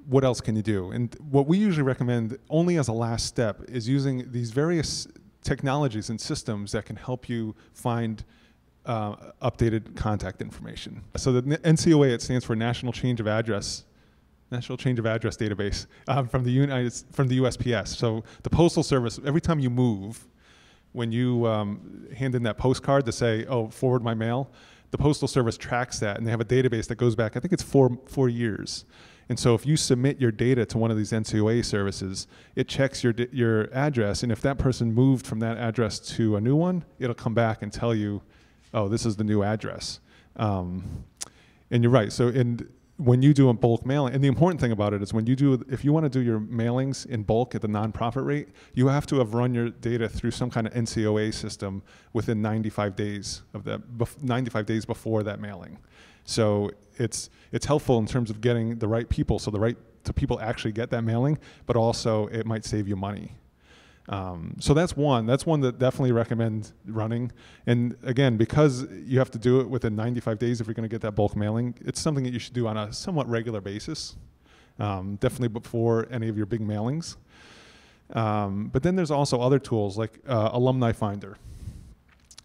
What else can you do? And what we usually recommend, only as a last step, is using these various technologies and systems that can help you find uh, updated contact information. So the NCOA, it stands for National Change of Address National Change of Address Database um, from the United from the USPS. So the Postal Service, every time you move, when you um, hand in that postcard to say, "Oh, forward my mail," the Postal Service tracks that, and they have a database that goes back. I think it's four four years. And so, if you submit your data to one of these NCOA services, it checks your your address, and if that person moved from that address to a new one, it'll come back and tell you, "Oh, this is the new address." Um, and you're right. So, in when you do a bulk mailing, and the important thing about it is when you do, if you want to do your mailings in bulk at the nonprofit rate, you have to have run your data through some kind of NCOA system within 95 days of that, 95 days before that mailing. So it's it's helpful in terms of getting the right people, so the right to people actually get that mailing, but also it might save you money. Um, so that's one. That's one that definitely recommend running. And again, because you have to do it within 95 days if you're going to get that bulk mailing, it's something that you should do on a somewhat regular basis. Um, definitely before any of your big mailings. Um, but then there's also other tools like uh, Alumni Finder,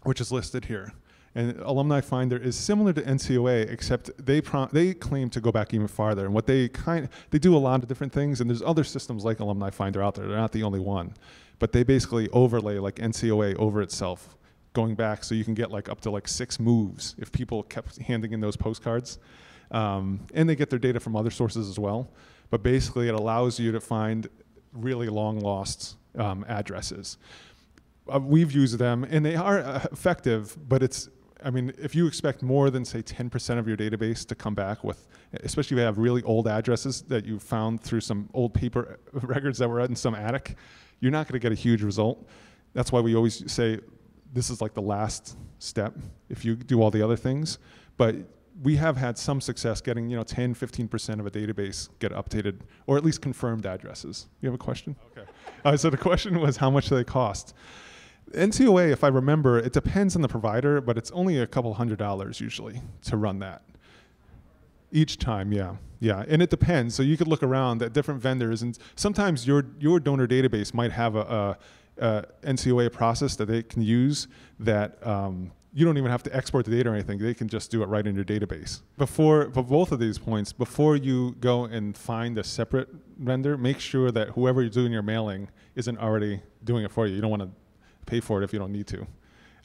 which is listed here. And Alumni Finder is similar to NCOA, except they they claim to go back even farther. And what they kind they do a lot of different things. And there's other systems like Alumni Finder out there. They're not the only one but they basically overlay like NCOA over itself going back so you can get like up to like six moves if people kept handing in those postcards. Um, and they get their data from other sources as well. But basically, it allows you to find really long lost um, addresses. Uh, we've used them, and they are uh, effective, but it's I mean, if you expect more than say 10% of your database to come back with, especially if you have really old addresses that you found through some old paper records that were in some attic, you're not going to get a huge result. That's why we always say this is like the last step if you do all the other things. But we have had some success getting, you know, 10, 15% of a database get updated or at least confirmed addresses. You have a question? Okay. Uh, so the question was how much do they cost? NCOA, if I remember, it depends on the provider, but it's only a couple hundred dollars usually to run that. Each time, yeah, yeah, and it depends. So you could look around at different vendors, and sometimes your your donor database might have a, a, a NCOA process that they can use that um, you don't even have to export the data or anything. They can just do it right in your database. Before, for both of these points, before you go and find a separate vendor, make sure that whoever you're doing your mailing isn't already doing it for you. You don't want to pay for it if you don't need to.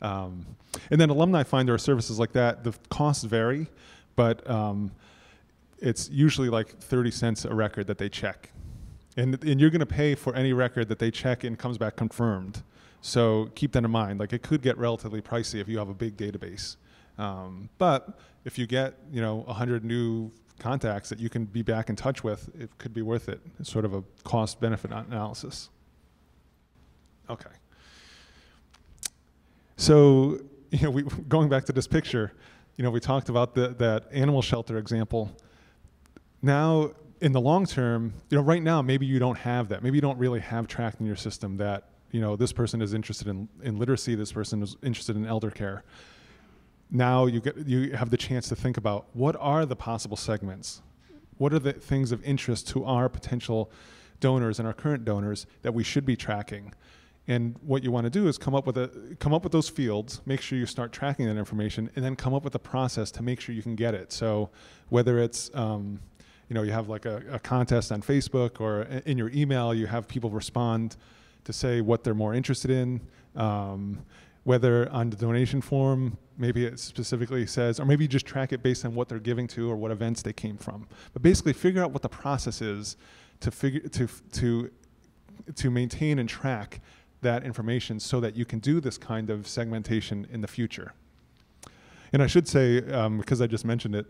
Um, and then Alumni Finder services like that, the costs vary, but um, it's usually like 30 cents a record that they check. And, and you're going to pay for any record that they check and comes back confirmed. So keep that in mind. Like it could get relatively pricey if you have a big database. Um, but if you get, you know, 100 new contacts that you can be back in touch with, it could be worth it. It's sort of a cost benefit analysis. Okay. So, you know, we, going back to this picture, you know, we talked about the, that animal shelter example now in the long term, you know, right now maybe you don't have that. Maybe you don't really have tracked in your system that you know this person is interested in, in literacy, this person is interested in elder care. Now you get you have the chance to think about what are the possible segments, what are the things of interest to our potential donors and our current donors that we should be tracking. And what you want to do is come up with a come up with those fields, make sure you start tracking that information, and then come up with a process to make sure you can get it. So whether it's um, you know, you have like a, a contest on Facebook or in your email, you have people respond to say what they're more interested in. Um, whether on the donation form, maybe it specifically says, or maybe you just track it based on what they're giving to or what events they came from. But basically, figure out what the process is to figure to to to maintain and track that information so that you can do this kind of segmentation in the future. And I should say, um, because I just mentioned it,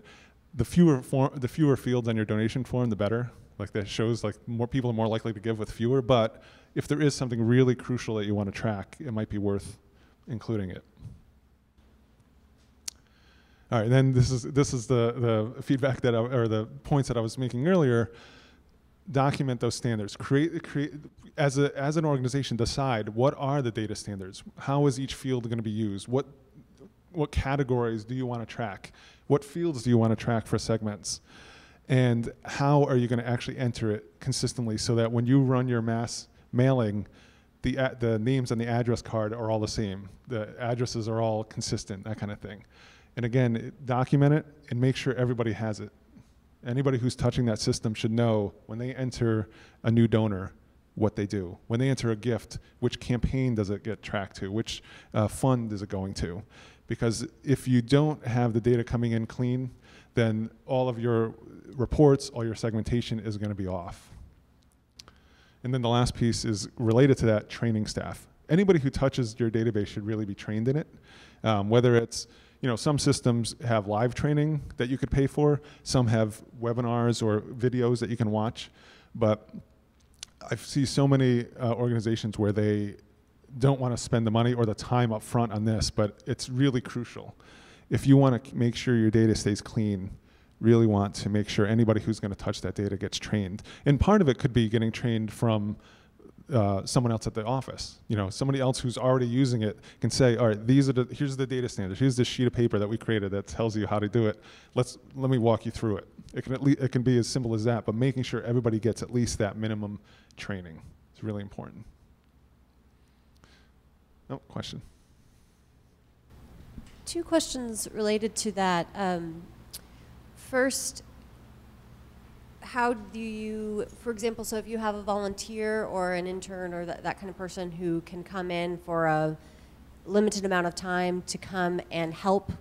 the fewer form, the fewer fields on your donation form, the better. Like that shows like more people are more likely to give with fewer. But if there is something really crucial that you want to track, it might be worth including it. All right, then this is this is the the feedback that I, or the points that I was making earlier. Document those standards. Create create as a as an organization decide what are the data standards. How is each field going to be used? What what categories do you want to track? What fields do you want to track for segments? And how are you going to actually enter it consistently so that when you run your mass mailing, the, the names on the address card are all the same. The addresses are all consistent, that kind of thing. And again, document it and make sure everybody has it. Anybody who's touching that system should know when they enter a new donor what they do. When they enter a gift, which campaign does it get tracked to? Which uh, fund is it going to? Because if you don't have the data coming in clean, then all of your reports, all your segmentation is going to be off. And then the last piece is related to that training staff. Anybody who touches your database should really be trained in it, um, whether it's you know, some systems have live training that you could pay for. Some have webinars or videos that you can watch. But I see so many uh, organizations where they don't want to spend the money or the time up front on this, but it's really crucial. If you want to make sure your data stays clean, really want to make sure anybody who's going to touch that data gets trained. And part of it could be getting trained from uh, someone else at the office. You know, somebody else who's already using it can say, all right, these are the, here's the data standards. Here's this sheet of paper that we created that tells you how to do it. Let's, let me walk you through it. It can, at least, it can be as simple as that, but making sure everybody gets at least that minimum training is really important. No question. Two questions related to that. Um, first, how do you, for example, so if you have a volunteer or an intern or that, that kind of person who can come in for a limited amount of time to come and help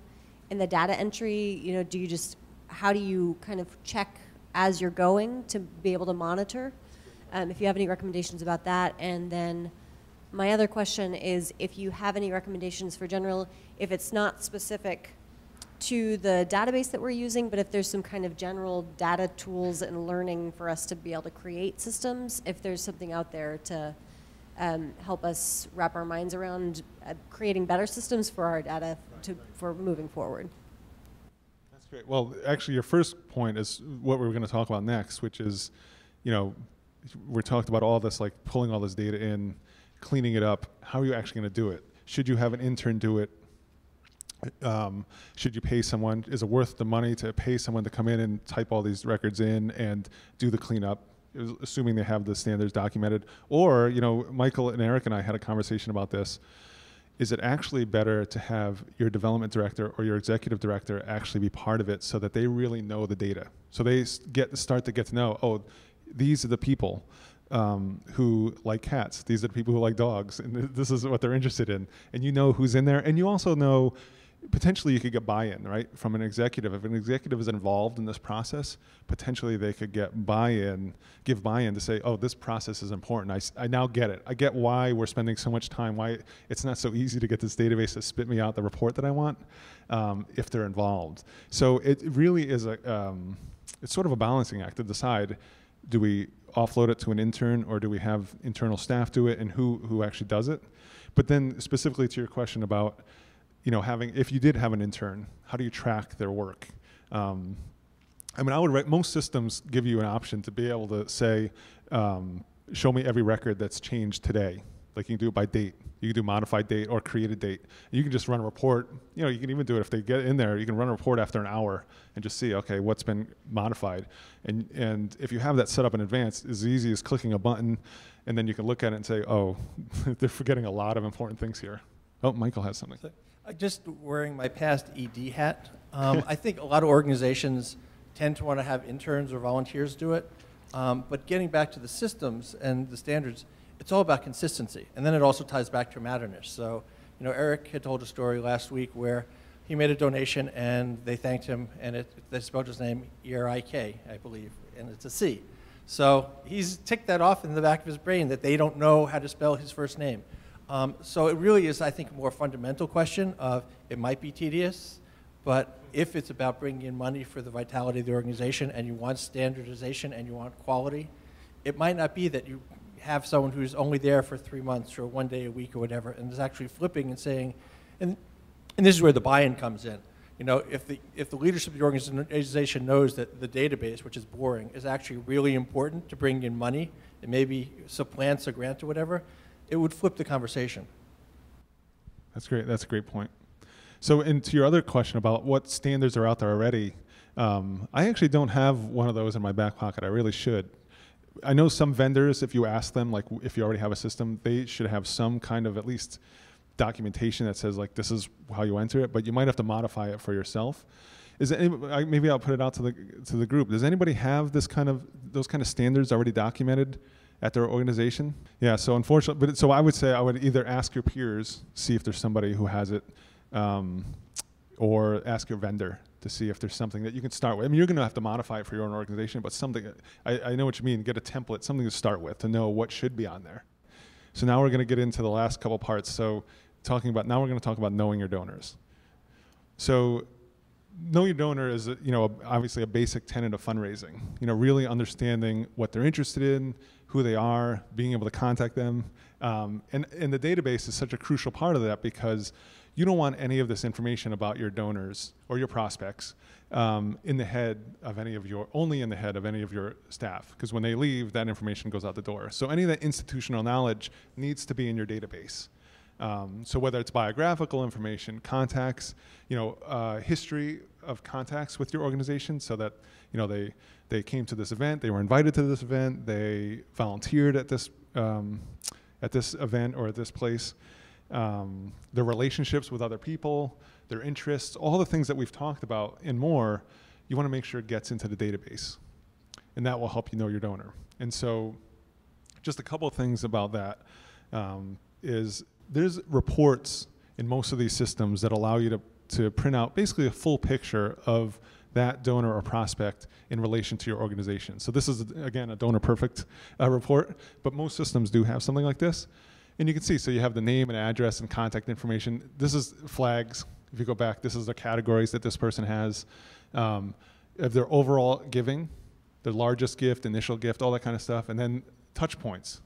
in the data entry, you know, do you just, how do you kind of check as you're going to be able to monitor? Um, if you have any recommendations about that. And then my other question is if you have any recommendations for general, if it's not specific to the database that we're using, but if there's some kind of general data tools and learning for us to be able to create systems, if there's something out there to um, help us wrap our minds around uh, creating better systems for our data to, for moving forward. That's great. Well, actually, your first point is what we are going to talk about next, which is, you know, we talked about all this, like pulling all this data in, cleaning it up. How are you actually going to do it? Should you have an intern do it? um, should you pay someone? Is it worth the money to pay someone to come in and type all these records in and do the cleanup? Assuming they have the standards documented, or you know, Michael and Eric and I had a conversation about this. Is it actually better to have your development director or your executive director actually be part of it so that they really know the data? So they get start to get to know, oh, these are the people um, who like cats. These are the people who like dogs, and th this is what they're interested in. And you know who's in there, and you also know potentially you could get buy-in, right, from an executive. If an executive is involved in this process, potentially they could get buy-in, give buy-in to say, oh, this process is important. I, I now get it. I get why we're spending so much time, why it's not so easy to get this database to spit me out the report that I want um, if they're involved. So it really is a, um, it's sort of a balancing act to decide, do we offload it to an intern or do we have internal staff do it and who, who actually does it? But then specifically to your question about you know, having if you did have an intern, how do you track their work? Um, I mean, I would most systems give you an option to be able to say, um, show me every record that's changed today. Like you can do it by date. You can do modified date or created date. You can just run a report. You know, you can even do it if they get in there. You can run a report after an hour and just see, okay, what's been modified. And and if you have that set up in advance, it's as easy as clicking a button, and then you can look at it and say, oh, they're forgetting a lot of important things here. Oh, Michael has something. Uh, just wearing my past ED hat, um, I think a lot of organizations tend to want to have interns or volunteers do it. Um, but getting back to the systems and the standards, it's all about consistency. And then it also ties back to matterness. So, you know, Eric had told a story last week where he made a donation and they thanked him and it, they spelled his name E-R-I-K, I believe, and it's a C. So he's ticked that off in the back of his brain that they don't know how to spell his first name. Um, so it really is, I think, a more fundamental question of it might be tedious, But if it's about bringing in money for the vitality of the organization and you want standardization and you want quality, it might not be that you have someone who's only there for three months or one day a week or whatever and is actually flipping and saying, and, and this is where the buy-in comes in. You know, if the, if the leadership of the organization knows that the database, which is boring, is actually really important to bring in money, and maybe supplants a grant or whatever, it would flip the conversation. That's great. That's a great point. So, and to your other question about what standards are out there already, um, I actually don't have one of those in my back pocket. I really should. I know some vendors, if you ask them, like if you already have a system, they should have some kind of at least documentation that says like this is how you enter it, but you might have to modify it for yourself. Is any, maybe I'll put it out to the to the group. Does anybody have this kind of those kind of standards already documented at their organization? Yeah. So unfortunately, but so I would say I would either ask your peers, see if there's somebody who has it, um, or ask your vendor to see if there's something that you can start with. I mean, you're going to have to modify it for your own organization, but something I, I know what you mean. Get a template, something to start with, to know what should be on there. So now we're going to get into the last couple parts. So talking about now we're going to talk about knowing your donors. So know your donor is you know obviously a basic tenet of fundraising. You know, really understanding what they're interested in, who they are, being able to contact them, um, and and the database is such a crucial part of that because you don't want any of this information about your donors or your prospects um, in the head of any of your only in the head of any of your staff because when they leave that information goes out the door. So any of that institutional knowledge needs to be in your database. Um, so whether it's biographical information, contacts, you know, uh, history of contacts with your organization, so that you know they they came to this event, they were invited to this event, they volunteered at this um, at this event or at this place, um, their relationships with other people, their interests, all the things that we've talked about and more. You want to make sure it gets into the database, and that will help you know your donor. And so, just a couple of things about that um, is there's reports in most of these systems that allow you to, to print out basically a full picture of that donor or prospect in relation to your organization. So this is again a donor perfect uh, report, but most systems do have something like this. And you can see, so you have the name and address and contact information. This is flags. If you go back, this is the categories that this person has. Um, of their overall giving, the largest gift, initial gift, all that kind of stuff, and then touch points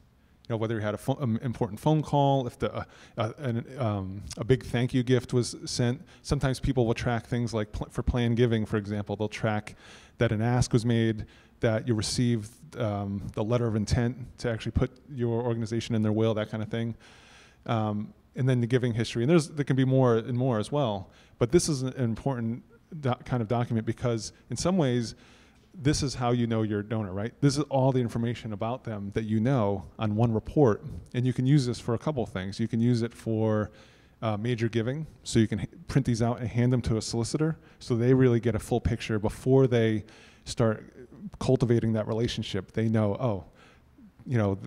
you know, whether you had an um, important phone call, if the, uh, uh, an, um, a big thank you gift was sent. Sometimes people will track things like pl- for plan giving, for example, they'll track that an ask was made, that you receive um, the letter of intent to actually put your organization in their will, that kind of thing. Um, and then the giving history. And there's, there can be more and more as well. But this is an important kind of document because in some ways, this is how you know your donor, right? This is all the information about them that you know on one report. And you can use this for a couple things. You can use it for uh, major giving, so you can print these out and hand them to a solicitor so they really get a full picture before they start cultivating that relationship. They know, oh, you know,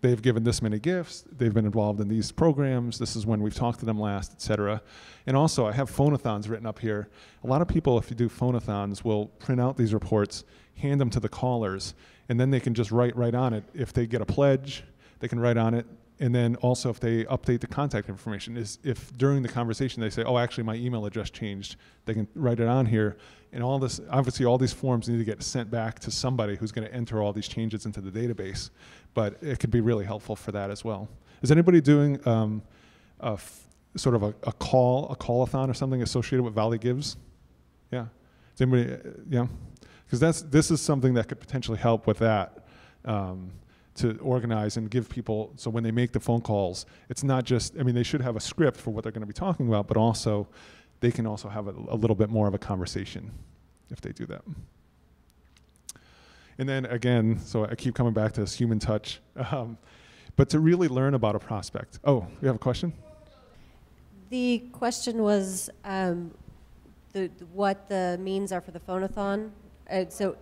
they've given this many gifts, they've been involved in these programs, this is when we've talked to them last, etc. And also, I have phonathons written up here. A lot of people, if you do phonathons, will print out these reports, hand them to the callers, and then they can just write right on it. If they get a pledge, they can write on it. And then also, if they update the contact information, is if during the conversation they say, "Oh, actually, my email address changed," they can write it on here. And all this, obviously, all these forms need to get sent back to somebody who's going to enter all these changes into the database but it could be really helpful for that as well. Is anybody doing um, a sort of a, a call, a callathon or something associated with Valley Gives? Yeah. Is anybody, uh, yeah? Because that's this is something that could potentially help with that. Um, to organize and give people so when they make the phone calls it's not just i mean they should have a script for what they're going to be talking about but also they can also have a, a little bit more of a conversation if they do that and then again, so I keep coming back to this human touch. Um, but to really learn about a prospect. Oh, you have a question? The question was um, the, what the means are for the phonathon. Uh, so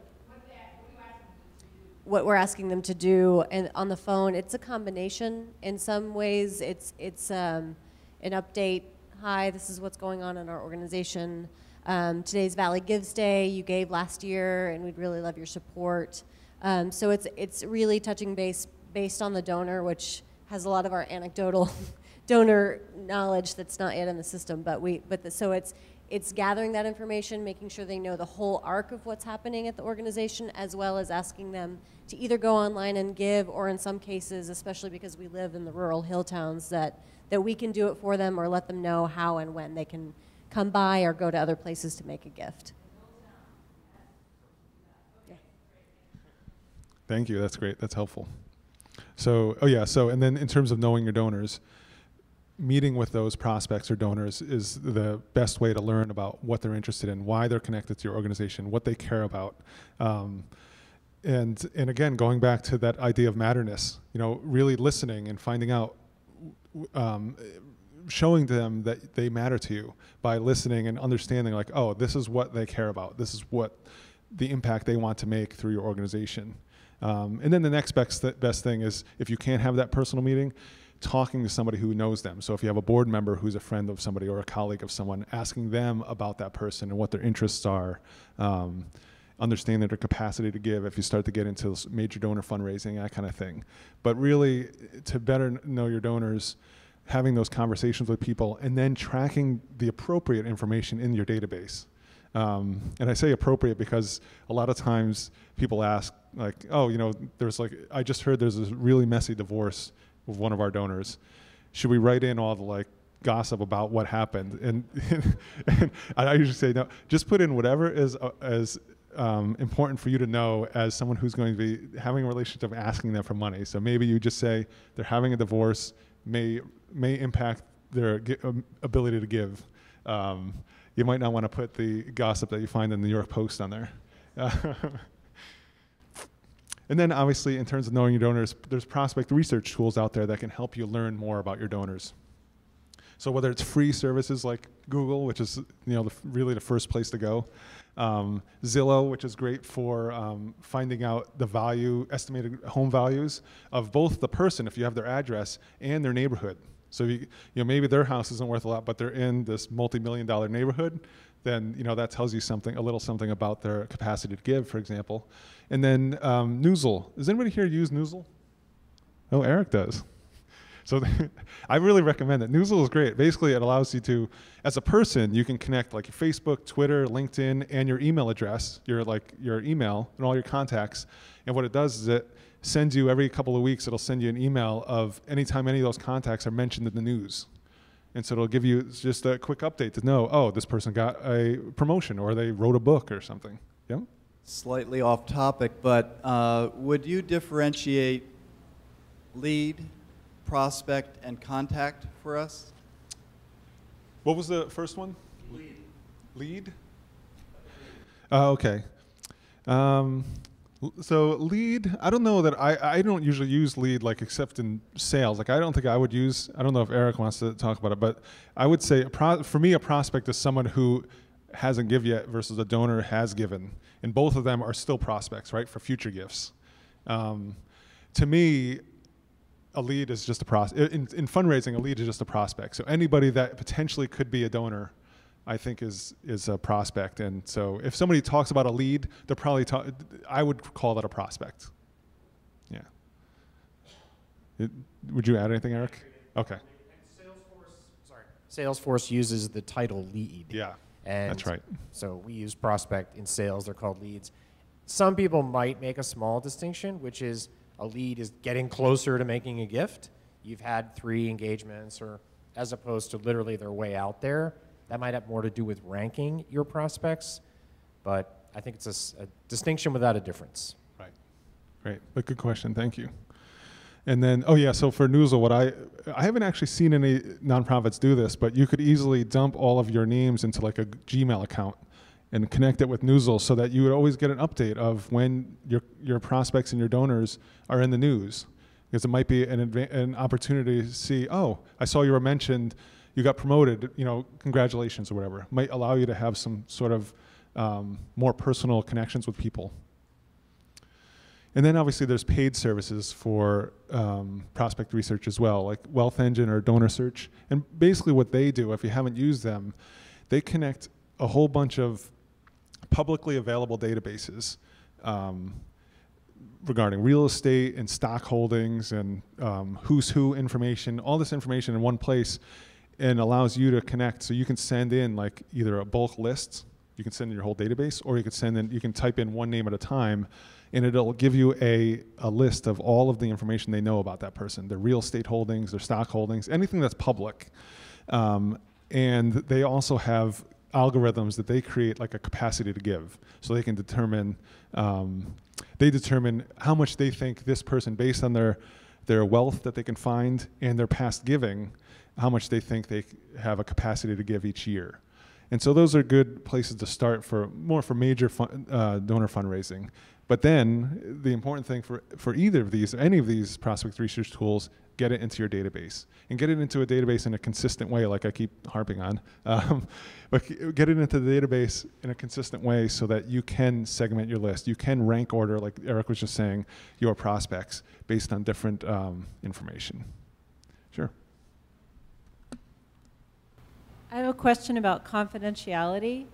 what we're asking them to do and on the phone it's a combination in some ways it's it's um, an update hi this is what's going on in our organization um, today's Valley Gives Day. You gave last year, and we'd really love your support. Um, so it's it's really touching base based on the donor, which has a lot of our anecdotal donor knowledge that's not yet in the system. But we but the, so it's it's gathering that information, making sure they know the whole arc of what's happening at the organization, as well as asking them to either go online and give, or in some cases, especially because we live in the rural hill towns, that, that we can do it for them or let them know how and when they can come by or go to other places to make a gift. Thank you. That's great. That's helpful. So, oh yeah. So, and then in terms of knowing your donors, meeting with those prospects or donors is the best way to learn about what they're interested in, why they're connected to your organization, what they care about. Um, and and again, going back to that idea of matterness, you know, really listening and finding out, um, showing them that they matter to you by listening and understanding, like, oh, this is what they care about. This is what the impact they want to make through your organization. Um, and then the next best, best thing is if you can't have that personal meeting, talking to somebody who knows them. So if you have a board member who's a friend of somebody or a colleague of someone, asking them about that person and what their interests are, um, understanding their capacity to give if you start to get into major donor fundraising, that kind of thing. But really, to better know your donors, having those conversations with people, and then tracking the appropriate information in your database. Um, and I say appropriate because a lot of times people ask, like, oh, you know, there's like, I just heard there's this really messy divorce with one of our donors. Should we write in all the like gossip about what happened? And, and I usually say, no, just put in whatever is uh, as um, important for you to know as someone who's going to be having a relationship asking them for money. So maybe you just say they're having a divorce, may, may impact their um, ability to give. Um, you might not want to put the gossip that you find in the New York Post on there. and then obviously in terms of knowing your donors, there's prospect research tools out there that can help you learn more about your donors. So whether it's free services like Google, which is you know the, really the first place to go, um, Zillow, which is great for um, finding out the value, estimated home values of both the person, if you have their address, and their neighborhood. So you, you know, maybe their house isn't worth a lot, but they're in this multi-million dollar neighborhood, then you know that tells you something, a little something about their capacity to give, for example. And then um, Newsle. Does anybody here use Newsle? Oh, Eric does. So I really recommend it. Newsle is great. Basically, it allows you to, as a person, you can connect like your Facebook, Twitter, LinkedIn, and your email address, your like your email and all your contacts. And what it does is it sends you every couple of weeks. It'll send you an email of anytime any of those contacts are mentioned in the news. And so it'll give you just a quick update to know, oh, this person got a promotion or they wrote a book or something. Yep. Slightly off topic, but uh, would you differentiate lead prospect, and contact for us? What was the first one? Lead. Lead? Uh, okay. Um, so lead, I don't know that I, I don't usually use lead like except in sales. Like I don't think I would use, I don't know if Eric wants to talk about it, but I would say pro, for me a prospect is someone who hasn't given yet versus a donor has given. And both of them are still prospects, right, for future gifts. Um, to me, a lead is just a prospect. In, in fundraising, a lead is just a prospect. So anybody that potentially could be a donor, I think is is a prospect. And so if somebody talks about a lead, they're probably ta- I would call that a prospect. Yeah. It, would you add anything, Eric? Okay. Salesforce, sorry. Salesforce uses the title lead. Yeah. And that's right. So we use prospect in sales. They're called leads. Some people might make a small distinction, which is a lead is getting closer to making a gift. You've had three engagements, or as opposed to literally their way out there. That might have more to do with ranking your prospects, but I think it's a, a distinction without a difference. Right. Great. But good question. Thank you. And then, oh yeah, so for Newsle, what I I haven't actually seen any nonprofits do this, but you could easily dump all of your names into like a Gmail account and connect it with Newsle so that you would always get an update of when your, your prospects and your donors are in the news. Because it might be an, an opportunity to see, oh, I saw you were mentioned, you got promoted, you know, congratulations or whatever. Might allow you to have some sort of um, more personal connections with people. And then obviously there's paid services for um, prospect research as well, like Wealth Engine or Donor Search. And basically what they do, if you haven't used them, they connect a whole bunch of publicly available databases um, regarding real estate and stock holdings and um, who's who information, all this information in one place. And allows you to connect. So you can send in like either a bulk list, you can send in your whole database, or you can send in, you can type in one name at a time, and it'll give you a, a list of all of the information they know about that person, their real estate holdings, their stock holdings, anything that's public. Um, and they also have algorithms that they create like a capacity to give so they can determine um, they determine how much they think this person based on their their wealth that they can find and their past giving how much they think they have a capacity to give each year and so those are good places to start for more for major fun, uh, donor fundraising but then the important thing for, for either of these any of these prospect research tools get it into your database and get it into a database in a consistent way, like I keep harping on. Um, but get it into the database in a consistent way so that you can segment your list. You can rank order, like Eric was just saying, your prospects based on different um, information. Sure. I have a question about confidentiality.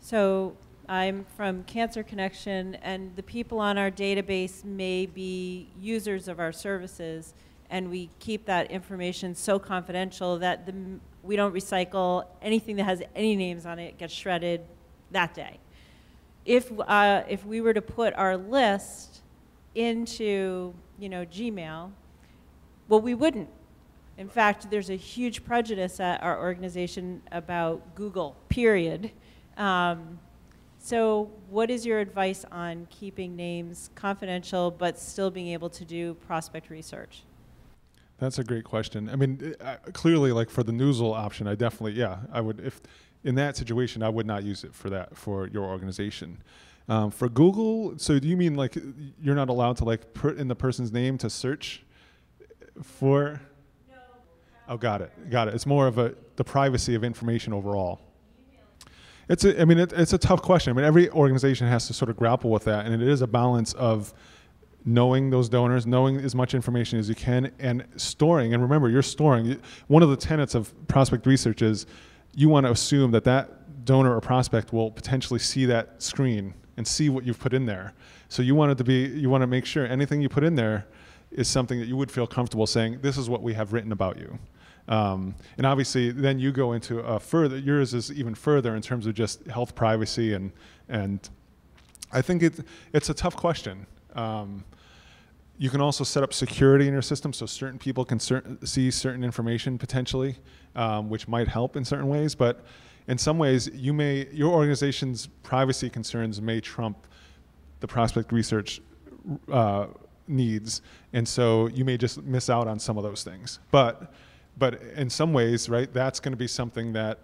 So I'm from Cancer Connection, and the people on our database may be users of our services and we keep that information so confidential that the, we don't recycle anything that has any names on it gets shredded that day. If, uh, if we were to put our list into you know, Gmail, well, we wouldn't. In fact, there's a huge prejudice at our organization about Google, period. Um, so what is your advice on keeping names confidential but still being able to do prospect research? That's a great question. I mean, uh, clearly, like for the Newsle option, I definitely, yeah, I would. If in that situation, I would not use it for that for your organization. Um, for Google, so do you mean like you're not allowed to like put in the person's name to search for? Oh, got it, got it. It's more of a the privacy of information overall. It's a, I mean, it, it's a tough question. I mean, every organization has to sort of grapple with that, and it is a balance of knowing those donors, knowing as much information as you can, and storing. And remember, you're storing. One of the tenets of prospect research is you want to assume that that donor or prospect will potentially see that screen and see what you've put in there. So you want it to be, you want to make sure anything you put in there is something that you would feel comfortable saying, this is what we have written about you. Um, and obviously, then you go into a further. Yours is even further in terms of just health, privacy, and and I think it, it's a tough question. Um, you can also set up security in your system so certain people can cer- see certain information potentially, um, which might help in certain ways. But in some ways, you may your organization's privacy concerns may trump the prospect research uh, needs, and so you may just miss out on some of those things. But but in some ways, right, that's going to be something that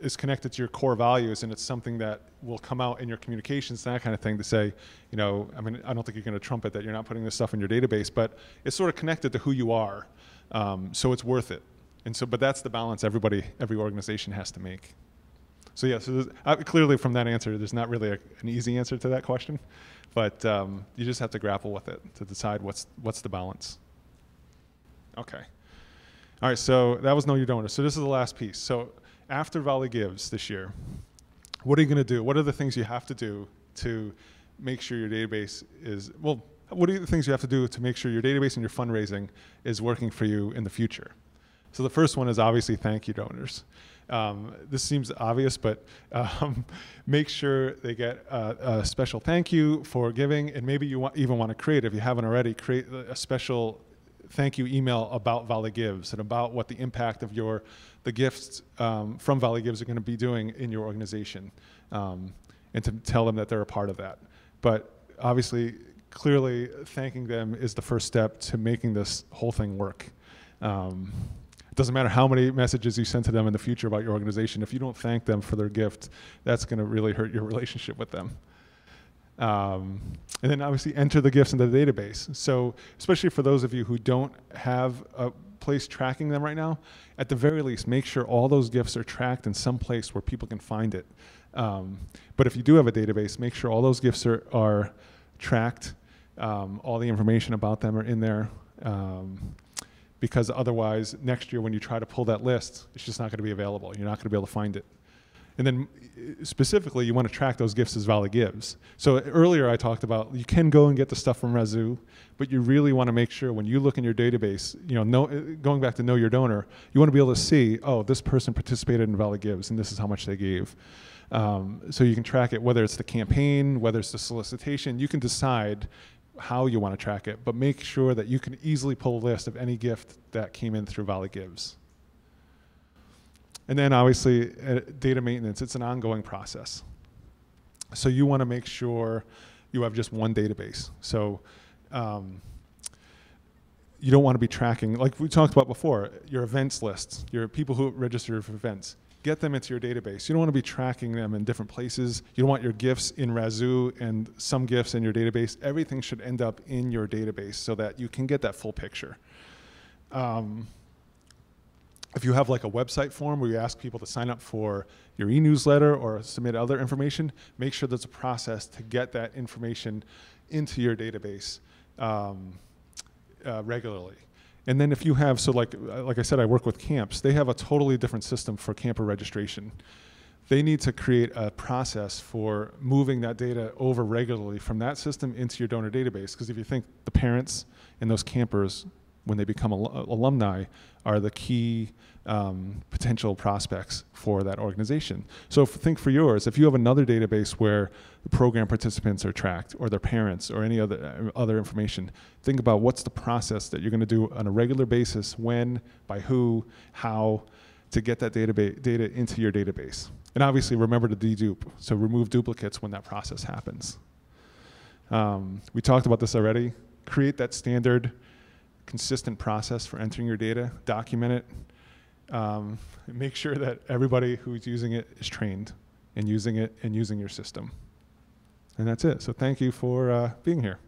is connected to your core values and it's something that will come out in your communications that kind of thing to say you know i mean i don't think you're going to trumpet that you're not putting this stuff in your database but it's sort of connected to who you are um, so it's worth it. And so but that's the balance everybody every organization has to make. So yeah so uh, clearly from that answer there's not really a, an easy answer to that question but um, you just have to grapple with it to decide what's what's the balance. Okay all right so that was know your donor so this is the last piece so after Valley Gives this year, what are you going to do? What are the things you have to do to make sure your database is, well, what are the things you have to do to make sure your database and your fundraising is working for you in the future? So the first one is obviously thank you donors. Um, this seems obvious, but um, make sure they get a, a, special thank you for giving, and maybe you want, even want to create, if you haven't already, create a special thank you email about Valley Gives and about what the impact of your the gifts um, from Valley Gives are going to be doing in your organization, um, and to tell them that they're a part of that. But obviously, clearly, thanking them is the first step to making this whole thing work. Um, it doesn't matter how many messages you send to them in the future about your organization. If you don't thank them for their gift, that's going to really hurt your relationship with them. Um, and then obviously enter the gifts into the database. So especially for those of you who don't have a place tracking them right now, at the very least, make sure all those gifts are tracked in some place where people can find it. Um, but if you do have a database, make sure all those gifts are, are tracked. Um, all the information about them are in there. Um, because otherwise, next year when you try to pull that list, it's just not going to be available. You're not going to be able to find it. And then specifically, you want to track those gifts as Valley Gives. So earlier I talked about you can go and get the stuff from Razoo, but you really want to make sure when you look in your database, you know, know, going back to know your donor, you want to be able to see, oh, this person participated in Valley Gives, and this is how much they gave. Um, so you can track it, whether it's the campaign, whether it's the solicitation. You can decide how you want to track it, but make sure that you can easily pull a list of any gift that came in through Valley Gives. And then obviously, uh, data maintenance, it's an ongoing process. So you want to make sure you have just one database. So um, you don't want to be tracking, like we talked about before, your events lists, your people who register for events. Get them into your database. You don't want to be tracking them in different places. You don't want your gifts in Razoo and some gifts in your database. Everything should end up in your database so that you can get that full picture. Um, if you have like a website form where you ask people to sign up for your e-newsletter or submit other information, make sure there's a process to get that information into your database um, uh, regularly. And then if you have, so like, uh, like I said, I work with camps. They have a totally different system for camper registration. They need to create a process for moving that data over regularly from that system into your donor database. Because if you think the parents and those campers when they become al- alumni are the key um, potential prospects for that organization. So think for yours, if you have another database where the program participants are tracked or their parents or any other, uh, other information, think about what's the process that you're going to do on a regular basis, when, by who, how, to get that database, data into your database. And obviously remember to dedupe, so remove duplicates when that process happens. Um, we talked about this already. Create that standard consistent process for entering your data, document it, um, make sure that everybody who's using it is trained in using it and using your system. And that's it. So thank you for uh, being here.